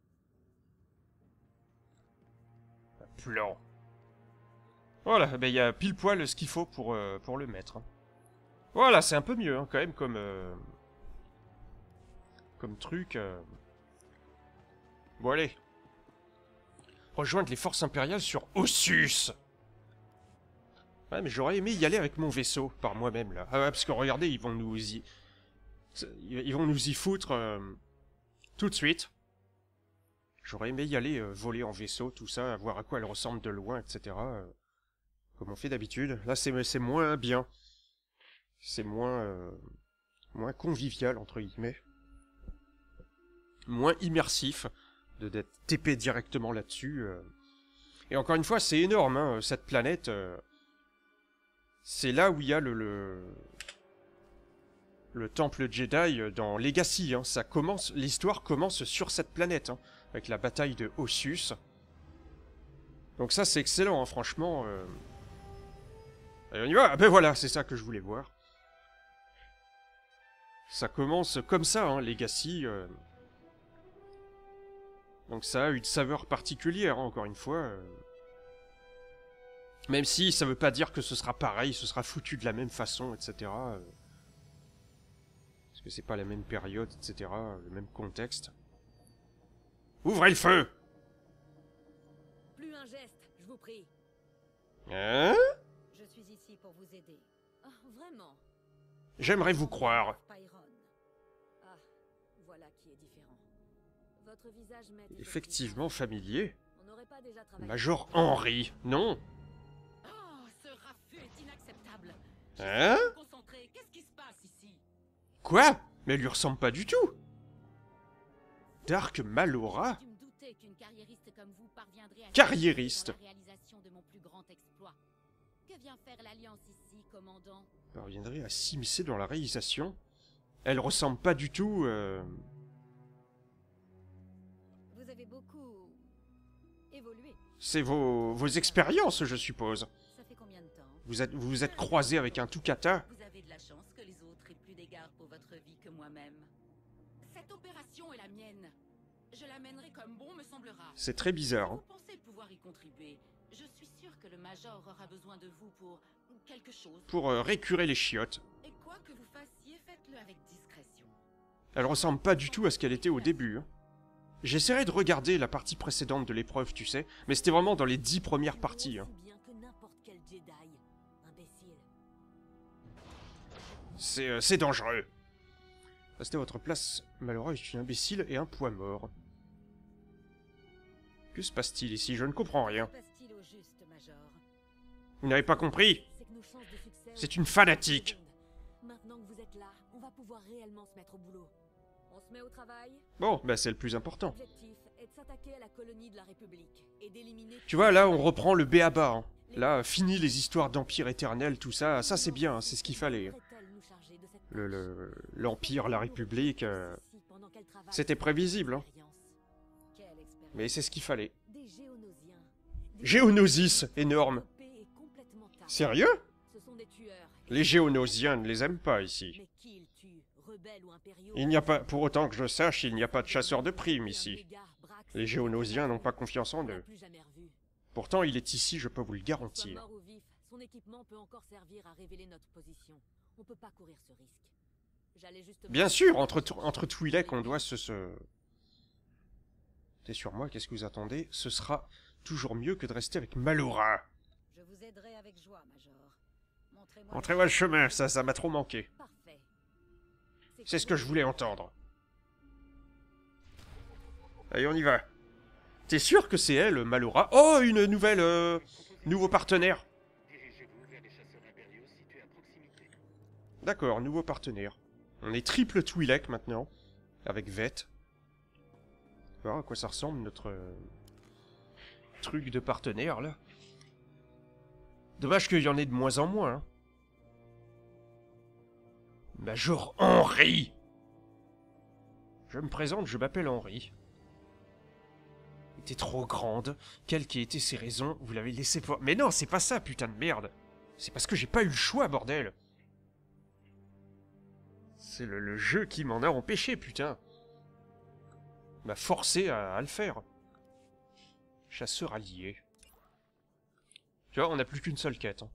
Plan. Voilà, ben il y a pile poil ce qu'il faut pour, euh, le mettre. Voilà, c'est un peu mieux hein, quand même comme... euh, truc. euh. Bon allez. Rejoindre les forces impériales sur Ossus Ouais, mais j'aurais aimé y aller avec mon vaisseau, par moi-même, là. Ah ouais, parce que regardez, ils vont nous y... Ils vont nous y foutre euh, tout de suite. J'aurais aimé y aller euh, voler en vaisseau, tout ça, voir à quoi elle ressemble de loin, etc. comme on fait d'habitude. Là, c'est moins bien. C'est moins... moins convivial, entre guillemets. Moins immersif de d'être TP directement là-dessus. euh. Et encore une fois, c'est énorme, hein, cette planète. euh, c'est là où il y a le, le, le temple Jedi euh, dans Legacy. Hein. Ça commence, l'histoire commence sur cette planète, hein, avec la bataille de Ossus. Donc ça, c'est excellent, hein, franchement. euh. Allez, on y va Ah ben voilà, c'est ça que je voulais voir. Ça commence comme ça, Legacy. Donc ça a une saveur particulière, hein, encore une fois. euh. Même si ça veut pas dire que ce sera pareil, ce sera foutu de la même façon, etc. euh. Parce que c'est pas la même période, etc. Le même contexte. Ouvrez le feu Plus un geste, je vous prie. Hein? Je suis ici pour vous aider. Ah, vraiment J'aimerais vous croire. Effectivement familier. On n'aurait pas déjà travaillé. Major Henry. Non Oh, ce raffut est inacceptable. Hein Concentré, qu'est-ce qui se passe ici? Quoi? Mais elle lui ressemble pas du tout Dark Malora carriériste comme vous parviendrait à Carriériste. dans la réalisation de mon plus grand exploit. Que vient faire l'Alliance ici, commandant? Parviendrait à s'immiscer dans la réalisation. Elle ressemble pas du tout. euh, C'est vos, vos expériences, je suppose. Ça fait combien de temps Vous êtes, vous vous êtes croisé avec un Tukata Vous avez de la chance que les autres aient plus d'égards pour votre vie que moi-même. Cette opération est la mienne. Je la mènerai comme bon me semblera. C'est très bizarre. Vous hein. pensez pouvoir y contribuer Je suis sûr que le Major aura besoin de vous pour quelque chose. Pour euh, récurer les chiottes. Et quoi que vous fassiez, faites-le avec discrétion. Elle ressemble pas du tout à ce qu'elle était au début. hein. J'essaierai de regarder la partie précédente de l'épreuve, tu sais, mais c'était vraiment dans les dix premières parties. hein. Euh, c'est dangereux. Restez à votre place, malheureux est une imbécile et un poids mort. Que se passe-t-il ici? Je ne comprends rien. Vous n'avez pas compris? C'est une fanatique. Maintenant que vous êtes là, on va pouvoir réellement se mettre au boulot. On se met au travail. Bon, bah c'est le plus important. L'objectif est de s'attaquer à la colonie de la République et d'éliminer. Tu vois, là, on reprend le béaba. Hein. Là, fini les histoires d'empire éternel, tout ça. Ça, c'est bien, hein, c'est ce qu'il fallait. Le- le- L'empire, la République, euh, c'était prévisible. Hein. Mais c'est ce qu'il fallait. Géonosis, énorme. Sérieux? Les géonosiens ne les aiment pas ici. Mais qui ils tuent rebelles ou impériaux. Il n'y a pas, pour autant que je sache, il n'y a pas de chasseurs de primes ici. Les Géonosiens n'ont pas confiance en eux. Pourtant, il est ici, je peux vous le garantir. mort ou vif, son équipement peut encore servir à révéler notre position. On peut pas courir ce risque. J'allais justement. Bien sûr, entre, entre Twi'lek, on doit se... se... T'es sur moi, qu'est-ce que vous attendez? Ce sera toujours mieux que de rester avec Malora. Je vous aiderai avec joie, Major. Montrez-moi. Montrez-moi le chemin, ça, ça m'a trop manqué. Parfait. C'est ce que je voulais entendre. Allez, on y va. T'es sûr que c'est elle, Malora Oh, une nouvelle... euh, nouveau partenaire. D'accord, nouveau partenaire. On est triple Twi'lek maintenant, avec va voir à quoi ça ressemble notre euh, truc de partenaire là. Dommage qu'il y en ait de moins en moins. hein. Major Henri Je me présente, je m'appelle Henri. était trop grande. Quelles qui étaient ses raisons Vous l'avez laissé pour... Mais non, c'est pas ça, putain de merde C'est parce que j'ai pas eu le choix, bordel c'est le, jeu qui m'en a empêché, putain. M'a forcé à, à le faire. Chasseur allié. Tu vois, on n'a plus qu'une seule quête. hein.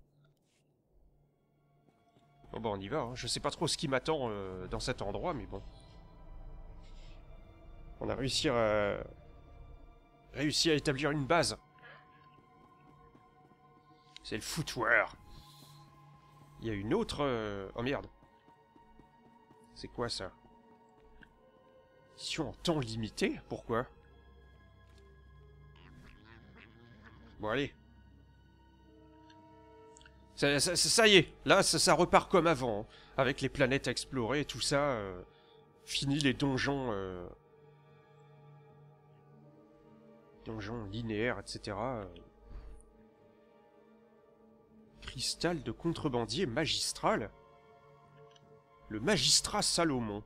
Bon, bah, on y va. hein. Je sais pas trop ce qui m'attend euh, dans cet endroit, mais bon. On a réussi à... réussi à établir une base. C'est le foutoir. Il y a une autre... euh, Oh merde. C'est quoi ça? Mission en temps limité? Pourquoi? Bon allez. Ça, y est, là ça, repart comme avant, hein. avec les planètes à explorer tout ça. euh, fini les donjons... euh, donjons linéaires, etc. euh. Cristal de contrebandier magistral le magistrat Salomon.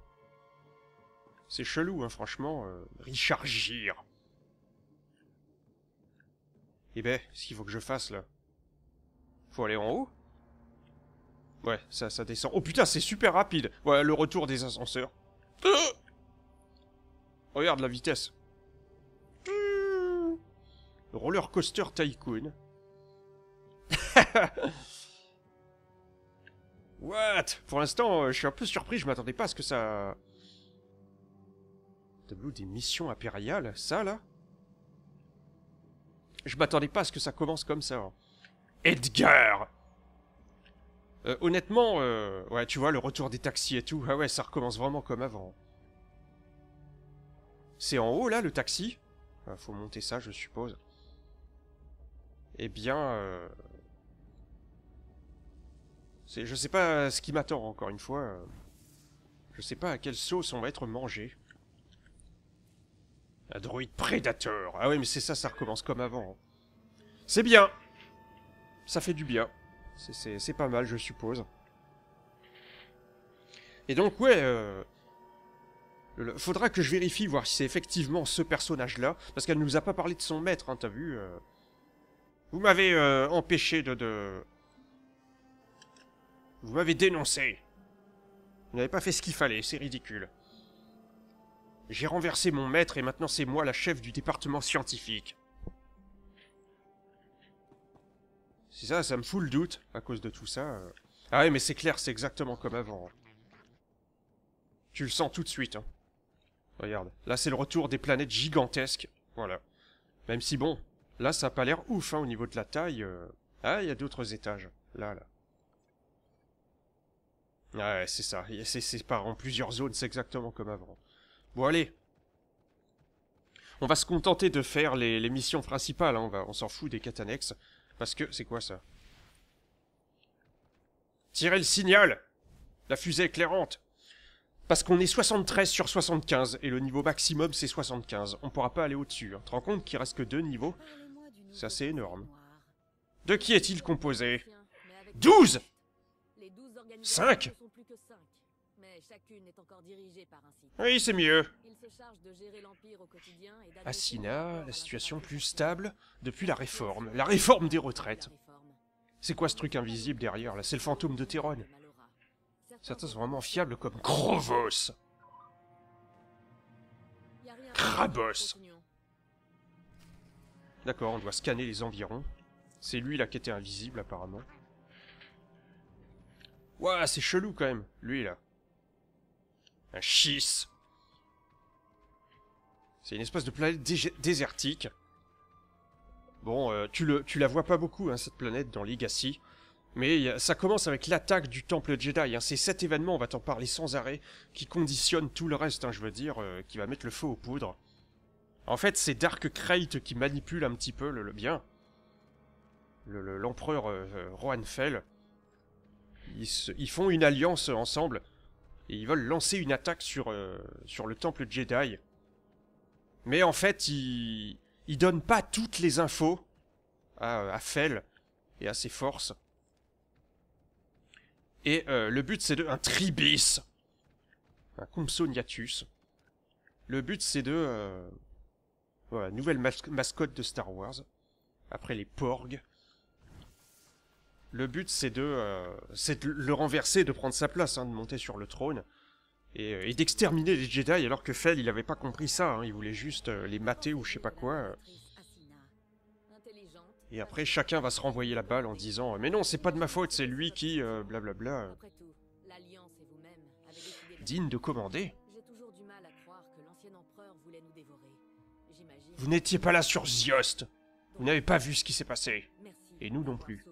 C'est chelou, hein, franchement. Richard Gere. Eh ben, ce qu'il faut que je fasse, là Faut aller en haut Ouais, ça, ça descend. Oh putain, c'est super rapide Voilà, le retour des ascenseurs. Euh Regarde la vitesse. Le roller coaster tycoon. What? Pour l'instant, euh, je suis un peu surpris, je m'attendais pas à ce que ça... Tableau des missions impériales, ça là? Je m'attendais pas à ce que ça commence comme ça. hein. Edgar Euh, Honnêtement, euh, ouais, tu vois, le retour des taxis et tout, ah ouais, ça recommence vraiment comme avant. C'est en haut là, le taxi? Ah, Faut monter ça, je suppose. Eh bien... euh, je sais pas ce qui m'attend encore une fois. Je sais pas à quelle sauce on va être mangé. Un droïde prédateur. Ah ouais, mais c'est ça, ça recommence comme avant. C'est bien. Ça fait du bien. C'est, pas mal, je suppose. Et donc, ouais, euh, faudra que je vérifie voir si c'est effectivement ce personnage-là, parce qu'elle nous a pas parlé de son maître, hein, t'as vu. euh. Vous m'avez euh, empêché de, vous m'avez dénoncé. Vous n'avez pas fait ce qu'il fallait, c'est ridicule. J'ai renversé mon maître et maintenant c'est moi la chef du département scientifique. C'est ça, ça me fout le doute à cause de tout ça. Ah ouais, mais c'est clair, c'est exactement comme avant. hein. Tu le sens tout de suite. Hein. Regarde, là c'est le retour des planètes gigantesques. Voilà. Même si bon, là ça a pas l'air ouf hein, au niveau de la taille. euh. Ah, il y a d'autres étages. Là, là. Ouais, c'est ça. C'est pas en plusieurs zones, c'est exactement comme avant. Bon, allez. On va se contenter de faire les, missions principales. hein, On, on s'en fout des quêtes annexes. Parce que, c'est quoi ça? Tirez le signal La fusée éclairante Parce qu'on est 73 sur 75, et le niveau maximum c'est 75. On pourra pas aller au-dessus. hein. Tu te rends compte qu'il reste que deux niveaux? C'est énorme. noir. De qui est-il composé? Tiens, mais avec- 12 Les 12 organisations Cinq. ne sont plus que 5. Mais chacune est encore dirigée par un site. Oui, c'est mieux. À la situation plus stable depuis la réforme. La réforme des retraites. C'est quoi ce truc invisible derrière là? C'est le fantôme de Théron. Certains sont vraiment fiables comme Krovos. Krabos. D'accord, on doit scanner les environs. C'est lui là qui était invisible apparemment. Ouah, c'est chelou quand même, lui là. Un schiste. C'est une espèce de planète désertique. Bon, euh, tu, le, tu la vois pas beaucoup, hein, cette planète, dans Legacy. Mais a- ça commence avec l'attaque du Temple Jedi. Hein. C'est cet événement, on va t'en parler sans arrêt, qui conditionne tout le reste, hein, je veux dire, euh, qui va mettre le feu aux poudres. En fait, c'est Dark Krayt qui manipule un petit peu le, le bien. Le- le- L'empereur euh, euh, Fel. Ils, font une alliance ensemble. Et ils veulent lancer une attaque sur, euh, sur le temple Jedi. Mais en fait, ils, ils donnent pas toutes les infos à, à Fel et à ses forces. Et euh, le but c'est de... Un Tribis. Un Compsognathus. Le but c'est de... euh, voilà, nouvelle mas- mascotte de Star Wars. Après les Porgs. Le but, c'est de, euh, c'est de le renverser, de prendre sa place, hein, de monter sur le trône. Et, euh, et d'exterminer les Jedi, alors que Fel, il avait pas compris ça. hein, il voulait juste euh, les mater ou je sais pas quoi. euh. Et après, chacun va se renvoyer la balle en disant Mais non, c'est pas de ma faute, c'est lui qui. blablabla. Digne de commander. Vous n'étiez pas là sur Ziost. Vous n'avez pas vu ce qui s'est passé. Et nous non plus.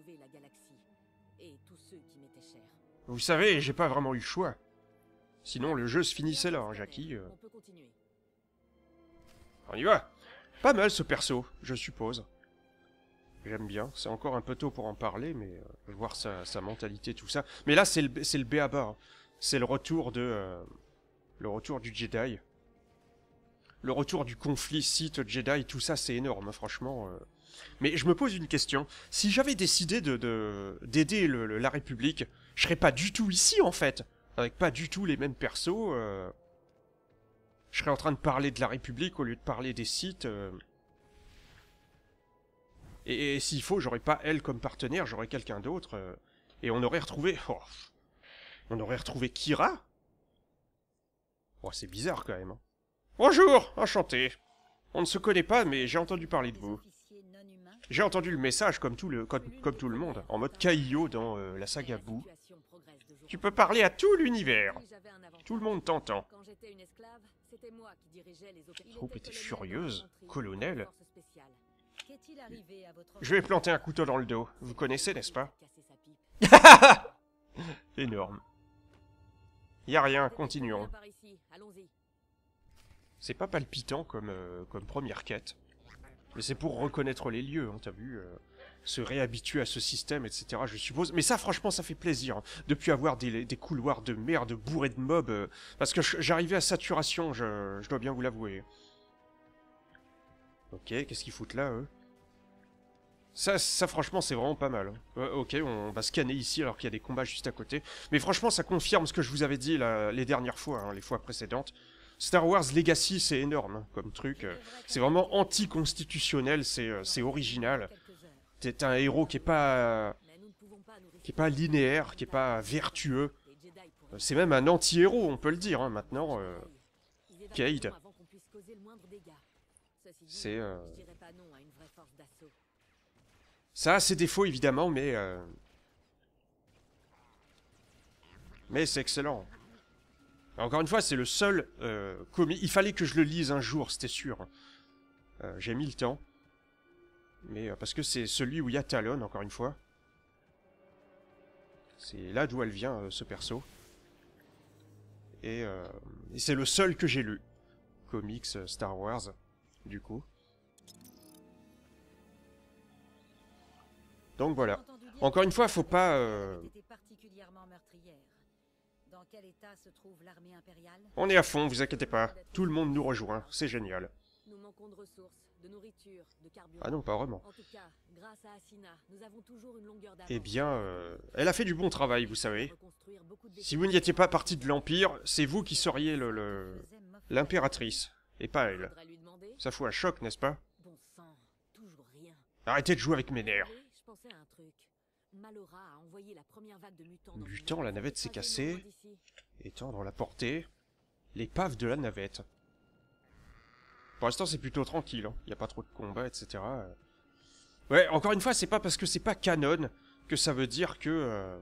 Vous savez, j'ai pas vraiment eu le choix. Sinon, le jeu se finissait là, hein, Jackie. euh. On peut continuer. On y va Pas mal ce perso, je suppose. J'aime bien. C'est encore un peu tôt pour en parler, mais euh, voir sa, sa mentalité, tout ça. Mais là, c'est le, c'est le béaba. hein. C'est le retour de... euh, le retour du Jedi. Le retour du conflit Sith-Jedi, tout ça, c'est énorme, hein, franchement. euh. Mais je me pose une question. Si j'avais décidé de de- d'aider la République, je serais pas du tout ici, en fait. Avec pas du tout les mêmes persos. euh. Je serais en train de parler de la République au lieu de parler des sites. euh. Et, s'il faut, j'aurais pas elle comme partenaire, j'aurais quelqu'un d'autre. euh. Et on aurait retrouvé. oh, on aurait retrouvé Kira Oh, c'est bizarre quand même. hein. Bonjour, enchanté. On ne se connaît pas, mais j'ai entendu parler de vous. J'ai entendu le message comme tout le, monde, en mode Kaio dans euh, la saga Boo. situation progresse de jour Tu peux parler à tout l'univers. Tout le monde t'entend. Opérations. troupe était furieuse. Colonel. Je vais planter un couteau dans le dos. Vous connaissez, n'est-ce pas? Énorme. Y a rien, continuons. C'est pas palpitant comme, euh, comme première quête. Mais c'est pour reconnaître les lieux, hein, t'as vu euh, Se réhabituer à ce système, etc. Je suppose. Mais ça, franchement, ça fait plaisir. hein, depuis avoir des, couloirs de merde bourrés de mobs. euh, parce que j'arrivais à saturation, je, je dois bien vous l'avouer. Ok, qu'est-ce qu'ils foutent là, eux? Ça, ça, franchement, c'est vraiment pas mal. hein. Ouais, ok, on va scanner ici alors qu'il y a des combats juste à côté. Mais franchement, ça confirme ce que je vous avais dit les dernières fois, hein, les fois précédentes. Star Wars Legacy, c'est énorme comme truc. euh, C'est vraiment anticonstitutionnel, euh, c'est original. T'es un héros qui est pas qui est pas linéaire, qui est pas vertueux. Euh, C'est même un anti-héros, on peut le dire hein, maintenant. euh. C'est, euh, Ça a ses défauts évidemment, mais mais c'est excellent. Encore une fois, c'est le seul comic. Il fallait que je le lise un jour, c'était sûr. J'ai mis le temps. Mais euh, parce que c'est celui où il y a Talon, encore une fois. C'est là d'où elle vient, euh, ce perso. Et, euh, et c'est le seul que j'ai lu. Comics Star Wars, du coup. Donc voilà. Encore une fois, faut pas, Était particulièrement meurtrière. Dans quel état se trouve l'armée impériale? On est à fond, vous inquiétez pas. Tout le monde nous rejoint, c'est génial. Nous manquons de ressources, de nourriture, de carburant. Ah non, pas vraiment. En tout cas, grâce à Asina, nous avons toujours une longueur d'avance. Eh bien, euh, elle a fait du bon travail, vous savez. Si vous n'y étiez pas partie de l'Empire, c'est vous qui seriez le- l'impératrice, et pas elle. Ça fout un choc, n'est-ce pas? Bon sang, toujours rien. Arrêtez de jouer avec mes nerfs. Vous savez, Je pensais à un truc. Malora a envoyé la première vague de mutants. l'univers. la navette s'est cassée. Étendre la portée. L'épave de la navette. Pour l'instant, c'est plutôt tranquille. Il n'y a pas trop de combats, etc. Euh, Ouais, encore une fois, c'est pas parce que c'est pas canon que ça veut dire que... euh,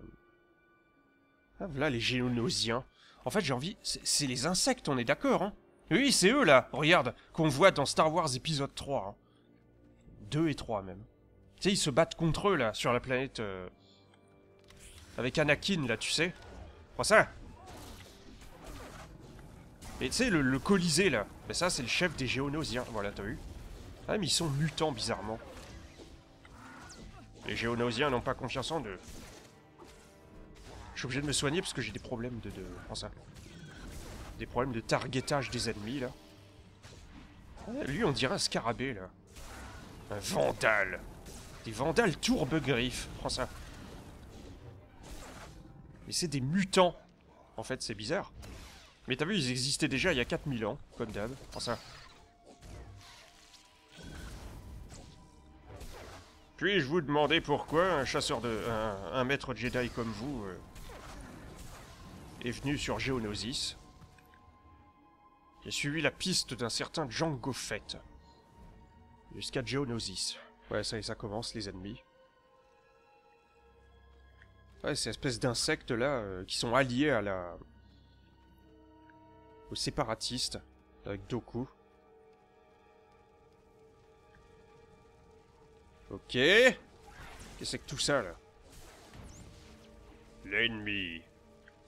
Ah, voilà les géonosiens. En fait, j'ai envie... C'est les insectes, on est d'accord, hein Oui, c'est eux, là Regarde, qu'on voit dans Star Wars épisode 3. hein. 2 et 3, même. Tu sais, ils se battent contre eux, là, sur la planète... euh, Avec Anakin, là, tu sais Prends ça Et tu sais, le, Colisée, là, ben ça, c'est le chef des Géonosiens. Voilà, t'as vu Ah, mais ils sont mutants, bizarrement. Les Géonosiens n'ont pas confiance en eux. Je suis obligé de me soigner parce que j'ai des problèmes de... de... Ça. Des problèmes de targetage des ennemis, là. Lui, on dirait un scarabée, là. Un vandale. Des vandales tourbe-griffes. Prends ça. Mais c'est des mutants. En fait, c'est bizarre. Mais t'as vu, ils existaient déjà il y a 4000 ans, comme d'hab. Prends ça. Puis-je vous demander pourquoi un chasseur de... un, un maître Jedi comme vous... euh, est venu sur Geonosis J'ai suivi la piste d'un certain Django Fett. Jusqu'à Geonosis. Ouais, ça y ça commence, les ennemis. Ouais, ces espèces d'insectes là, euh, qui sont alliés à la... aux séparatistes, avec Doku. Ok. Qu'est-ce que c'est que tout ça, là? L'ennemi.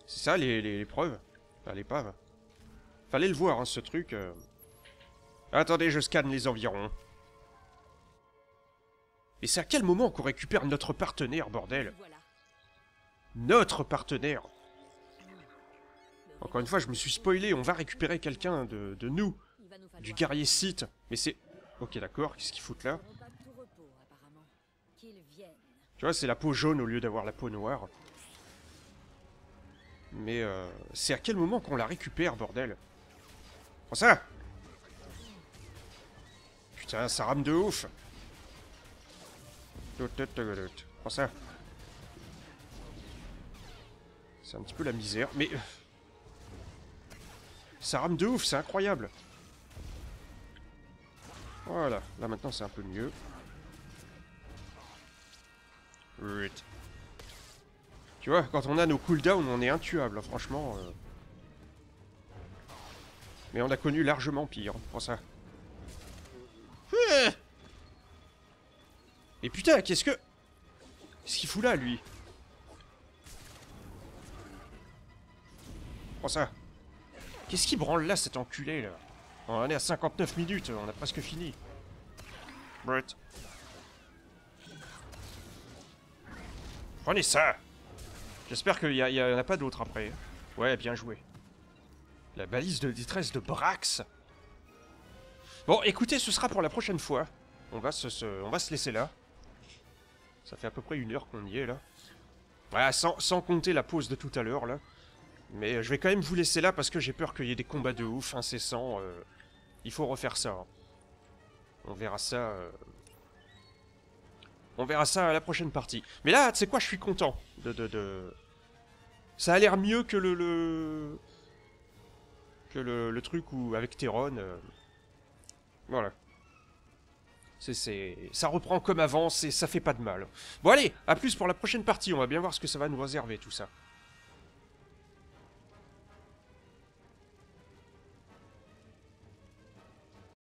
C'est ça, les, les, les preuves? Enfin, l'épave. Fallait le voir, hein, ce truc. euh. Attendez, je scanne les environs. Et c'est à quel moment qu'on récupère notre partenaire, bordel? Voilà. Notre partenaire? Encore une fois, je me suis spoilé, on va récupérer quelqu'un de, de nous, du guerrier Sith. Mais c'est... Ok, d'accord, qu'est-ce qu'ils foutent là? Tu vois, c'est la peau jaune au lieu d'avoir la peau noire. Mais euh, c'est à quel moment qu'on la récupère, bordel? Prends ça Putain, ça rame de ouf. Prends ça C'est un petit peu la misère, mais... Ça rame de ouf, c'est incroyable Voilà, là maintenant c'est un peu mieux. Right. Tu vois, quand on a nos cooldowns, on est intuable, hein, franchement. euh. Mais on a connu largement pire, prends ça. Ah Et putain, qu'est-ce que... Qu'est-ce qu'il fout là, lui? Prends ça. Qu'est-ce qui branle là, cet enculé, là On est à 59 minutes, on a presque fini. Brut. Prenez ça J'espère qu'il y, a- il y en a pas d'autres après. Ouais, bien joué. La balise de détresse de Brax. Bon, écoutez, ce sera pour la prochaine fois. On va se, laisser là. Ça fait à peu près une heure qu'on y est là. Ouais, sans, sans compter la pause de tout à l'heure là. Mais euh, je vais quand même vous laisser là parce que j'ai peur qu'il y ait des combats de ouf incessants. euh. il faut refaire ça. hein. On verra ça. euh, On verra ça à la prochaine partie. Mais là, tu sais quoi, je suis content de. Ça a l'air mieux que le... Que le, truc où, avec Terron... euh, Voilà. C'est... Ça reprend comme avant, c'est... ça fait pas de mal. Bon allez, à plus pour la prochaine partie, on va bien voir ce que ça va nous réserver tout ça.